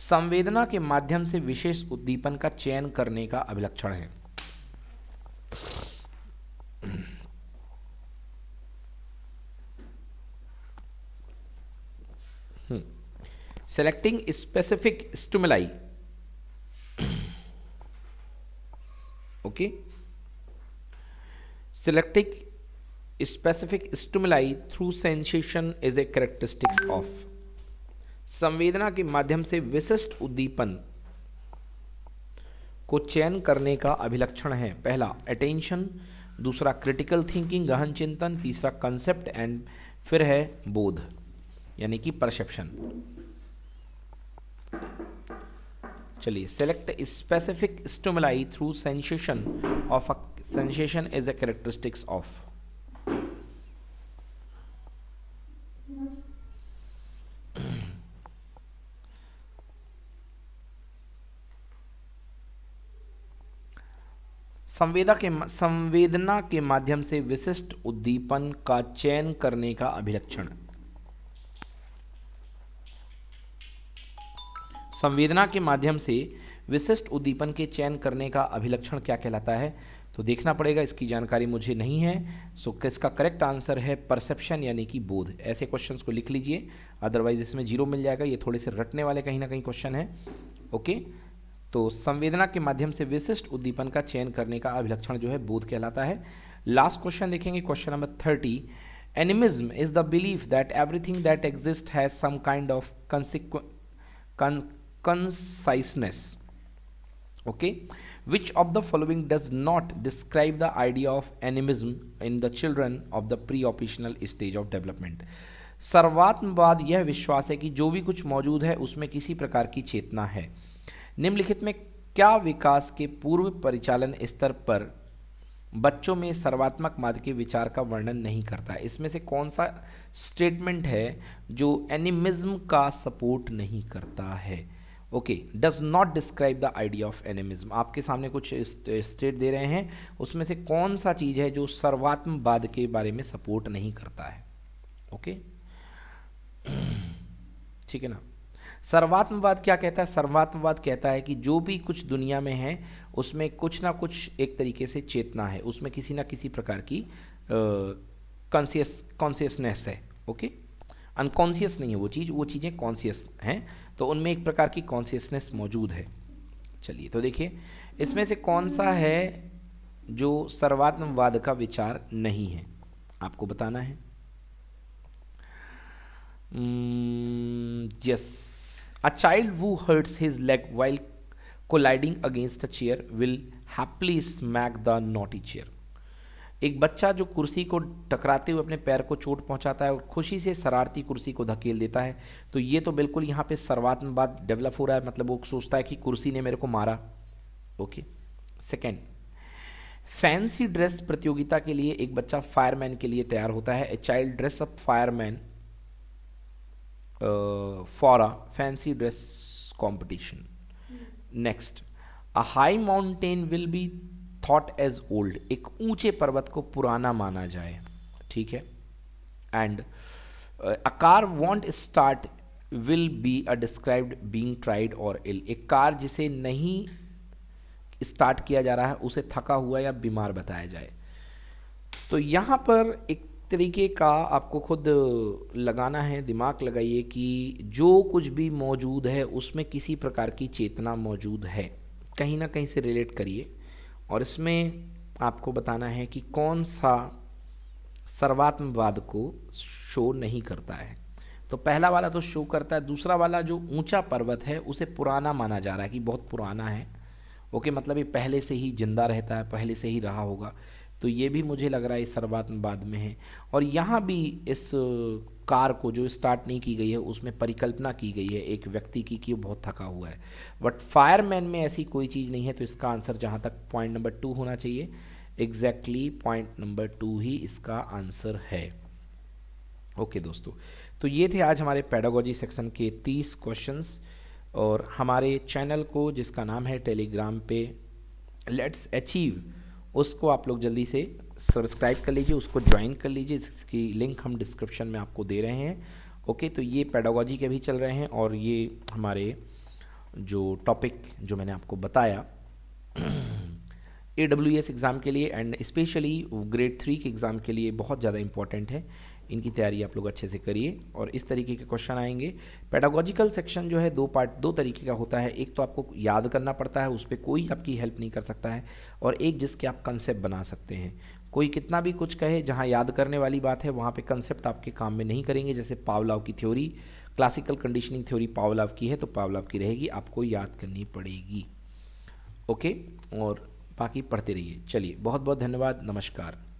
संवेदना के माध्यम से विशेष उद्दीपन का चयन करने का अभिलक्षण है। Selecting specific stimuli okay selecting specific stimuli through sensation is a characteristics of संवेदना के माध्यम से विशिष्ट उद्दीपन को चयन करने का अभिलक्षण है पहला अटेंशन दूसरा क्रिटिकल थिंकिंग गहन चिंतन तीसरा कंसेप्ट एंड फिर है बोध यानी कि परसेप्शन चलिए select specific stimuli through sensation of a sensation is a characteristics of संवेदा के संवेदना के माध्यम से विशिष्ट उद्दीपन का चयन करने का अभिलक्षण। संवेदना के माध्यम से विशिष्ट उद्दीपन के चयन करने का अभिलक्षण क्या कहलाता है? तो देखना पड़ेगा, इसकी जानकारी मुझे नहीं है। सो इसका करेक्ट आंसर है परसेप्शन यानी कि बोध। ऐसे क्वेश्चंस को लिख लीजिए। अदरवाइज़ इसमें ज़ीरो मिल जाएगा। ये थोड़े से रटने वाले कहीं ना कहीं क्वेश्चन है। ओके तो संवेदना के माध्यम से विशिष्ट उद्दीपन का चयन करने का अभिलक्षण जो है बोध कहलाता है। लास्ट क्वेश्चन देखेंगे question number thirty animism is the belief that everything that exist has some kind of consciousness okay which of the following does not describe the idea of animism in the children of the pre operational stage of development सर्वात्मवाद यह विश्वास है कि जो भी कुछ मौजूद है, उसमें किसी प्रकार की चेतना है। निम्नलिखित में, क्या विकास के पूर्व परिचालन स्तर पर बच्चों में सर्वात्मक माद के विचार का वर्णन नहीं करता? इसमें से कौन सा स्टेटमेंट है जो एनिमिज्म का सपोर्ट नहीं करता है? Okay does not describe the idea of animism आपके सामने कुछ स्टेट दे रहे हैं, उसमें से कौन सा चीज़ है जो सर्वात्मवाद के बारे में सपोर्ट नहीं करता है? ओके [CLEARS THROAT] ठीक है ना? सर्वात्मवाद क्या कहता है? सर्वात्मवाद कहता है कि जो भी कुछ दुनिया में है, उसमें कुछ ना कुछ एक तरीके से चेतना है। उसमें किसी ना किसी प्रकार की कॉन्सियस कॉन्सियसनेस है। ओके अनकॉन्सियस नहीं है वो चीज़, वो चीज़ें कॉन्सियस हैं तो उनमें एक प्रकार की कॉन्सियसनेस मौजूद है। चलिए तो देखिए, इसमें से कौन सा है जो सर्वात्मवाद का विचार नहीं है? आपको बताना है। Yes A child who hurts his leg while colliding against a chair will happily smack the naughty chair. एक बच्चा जो कुर्सी को टकराते हुए अपने पैर को चोट पहुंचाता है और खुशी से शरारती कुर्सी को धकेल देता है तो ये तो बिल्कुल यहाँ पे सर्वात्मवाद डेवलप हो रहा है। मतलब वो सोचता है कि कुर्सी ने मेरे को मारा। ओके सेकेंड फैंसी ड्रेस प्रतियोगिता के लिए एक बच्चा फायरमैन के लिए तैयार होता है। A child dress up fireman uh, for a fancy dress competition. Next, a high mountain will be as old एक ऊँचे पर्वत को पुराना माना जाए। ठीक है? And a car won't start will be a described being tired or ill एक कार जिसे नहीं स्टार्ट किया जा रहा है, उसे थका हुआ या बीमार बताया जाए। तो यहाँ पर एक तरीके का आपको खुद लगाना है, दिमाग लगाइए कि जो कुछ भी मौजूद है, उसमें किसी प्रकार की चेतना मौजूद है। कहीं ना कहीं से रिलेट करिए। और इसमें आपको बताना है कि कौन सा सर्वात्मवाद को शो नहीं करता है। तो पहला वाला तो शो करता है, दूसरा वाला जो ऊँचा पर्वत है, उसे पुराना माना जा रहा है कि बहुत पुराना है। ओके मतलब ये पहले से ही ज़िंदा रहता है, पहले से ही रहा होगा। तो ये भी मुझे लग रहा है सर्वात्मवाद में है। और यहाँ भी इस कार को जो स्टार्ट नहीं की गई है उसमें परिकल्पना की गई है एक व्यक्ति की कि वो बहुत थका हुआ है। बट फायरमैन में ऐसी कोई चीज़ नहीं है तो इसका आंसर जहाँ तक पॉइंट नंबर टू होना चाहिए। एग्जैक्टली पॉइंट नंबर टू ही इसका आंसर है। ओके okay, दोस्तों तो ये थे आज हमारे पैडागोजी सेक्शन के तीस क्वेश्चंस और हमारे चैनल को जिसका नाम है टेलीग्राम पे लेट्स अचीव उसको आप लोग जल्दी से सब्सक्राइब कर लीजिए, उसको ज्वाइन कर लीजिए इसकी लिंक हम डिस्क्रिप्शन में आपको दे रहे हैं। ओके तो ये पैडागोजी के भी चल रहे हैं और ये हमारे जो टॉपिक जो मैंने आपको बताया ए डब्ल्यू एस एग्ज़ाम के लिए एंड स्पेशली ग्रेड थ्री के एग्ज़ाम के लिए बहुत ज़्यादा इंपॉर्टेंट है। इनकी तैयारी आप लोग अच्छे से करिए और इस तरीके के क्वेश्चन आएँगे। पेडागोजिकल सेक्शन जो है, दो पार्ट दो तरीके का होता है। एक तो आपको याद करना पड़ता है, उस पर कोई आपकी हेल्प नहीं कर सकता है और एक जिसके आप कंसेप्ट बना सकते हैं। कोई कितना भी कुछ कहे, जहाँ याद करने वाली बात है, वहाँ पे कंसेप्ट आपके काम में नहीं करेंगे। जैसे पावलाव की theory classical conditioning theory Pavlov की है तो पावलाव की रहेगी, आपको याद करनी पड़ेगी। ओके और बाकी पढ़ते रहिए। चलिए बहुत बहुत धन्यवाद, नमस्कार।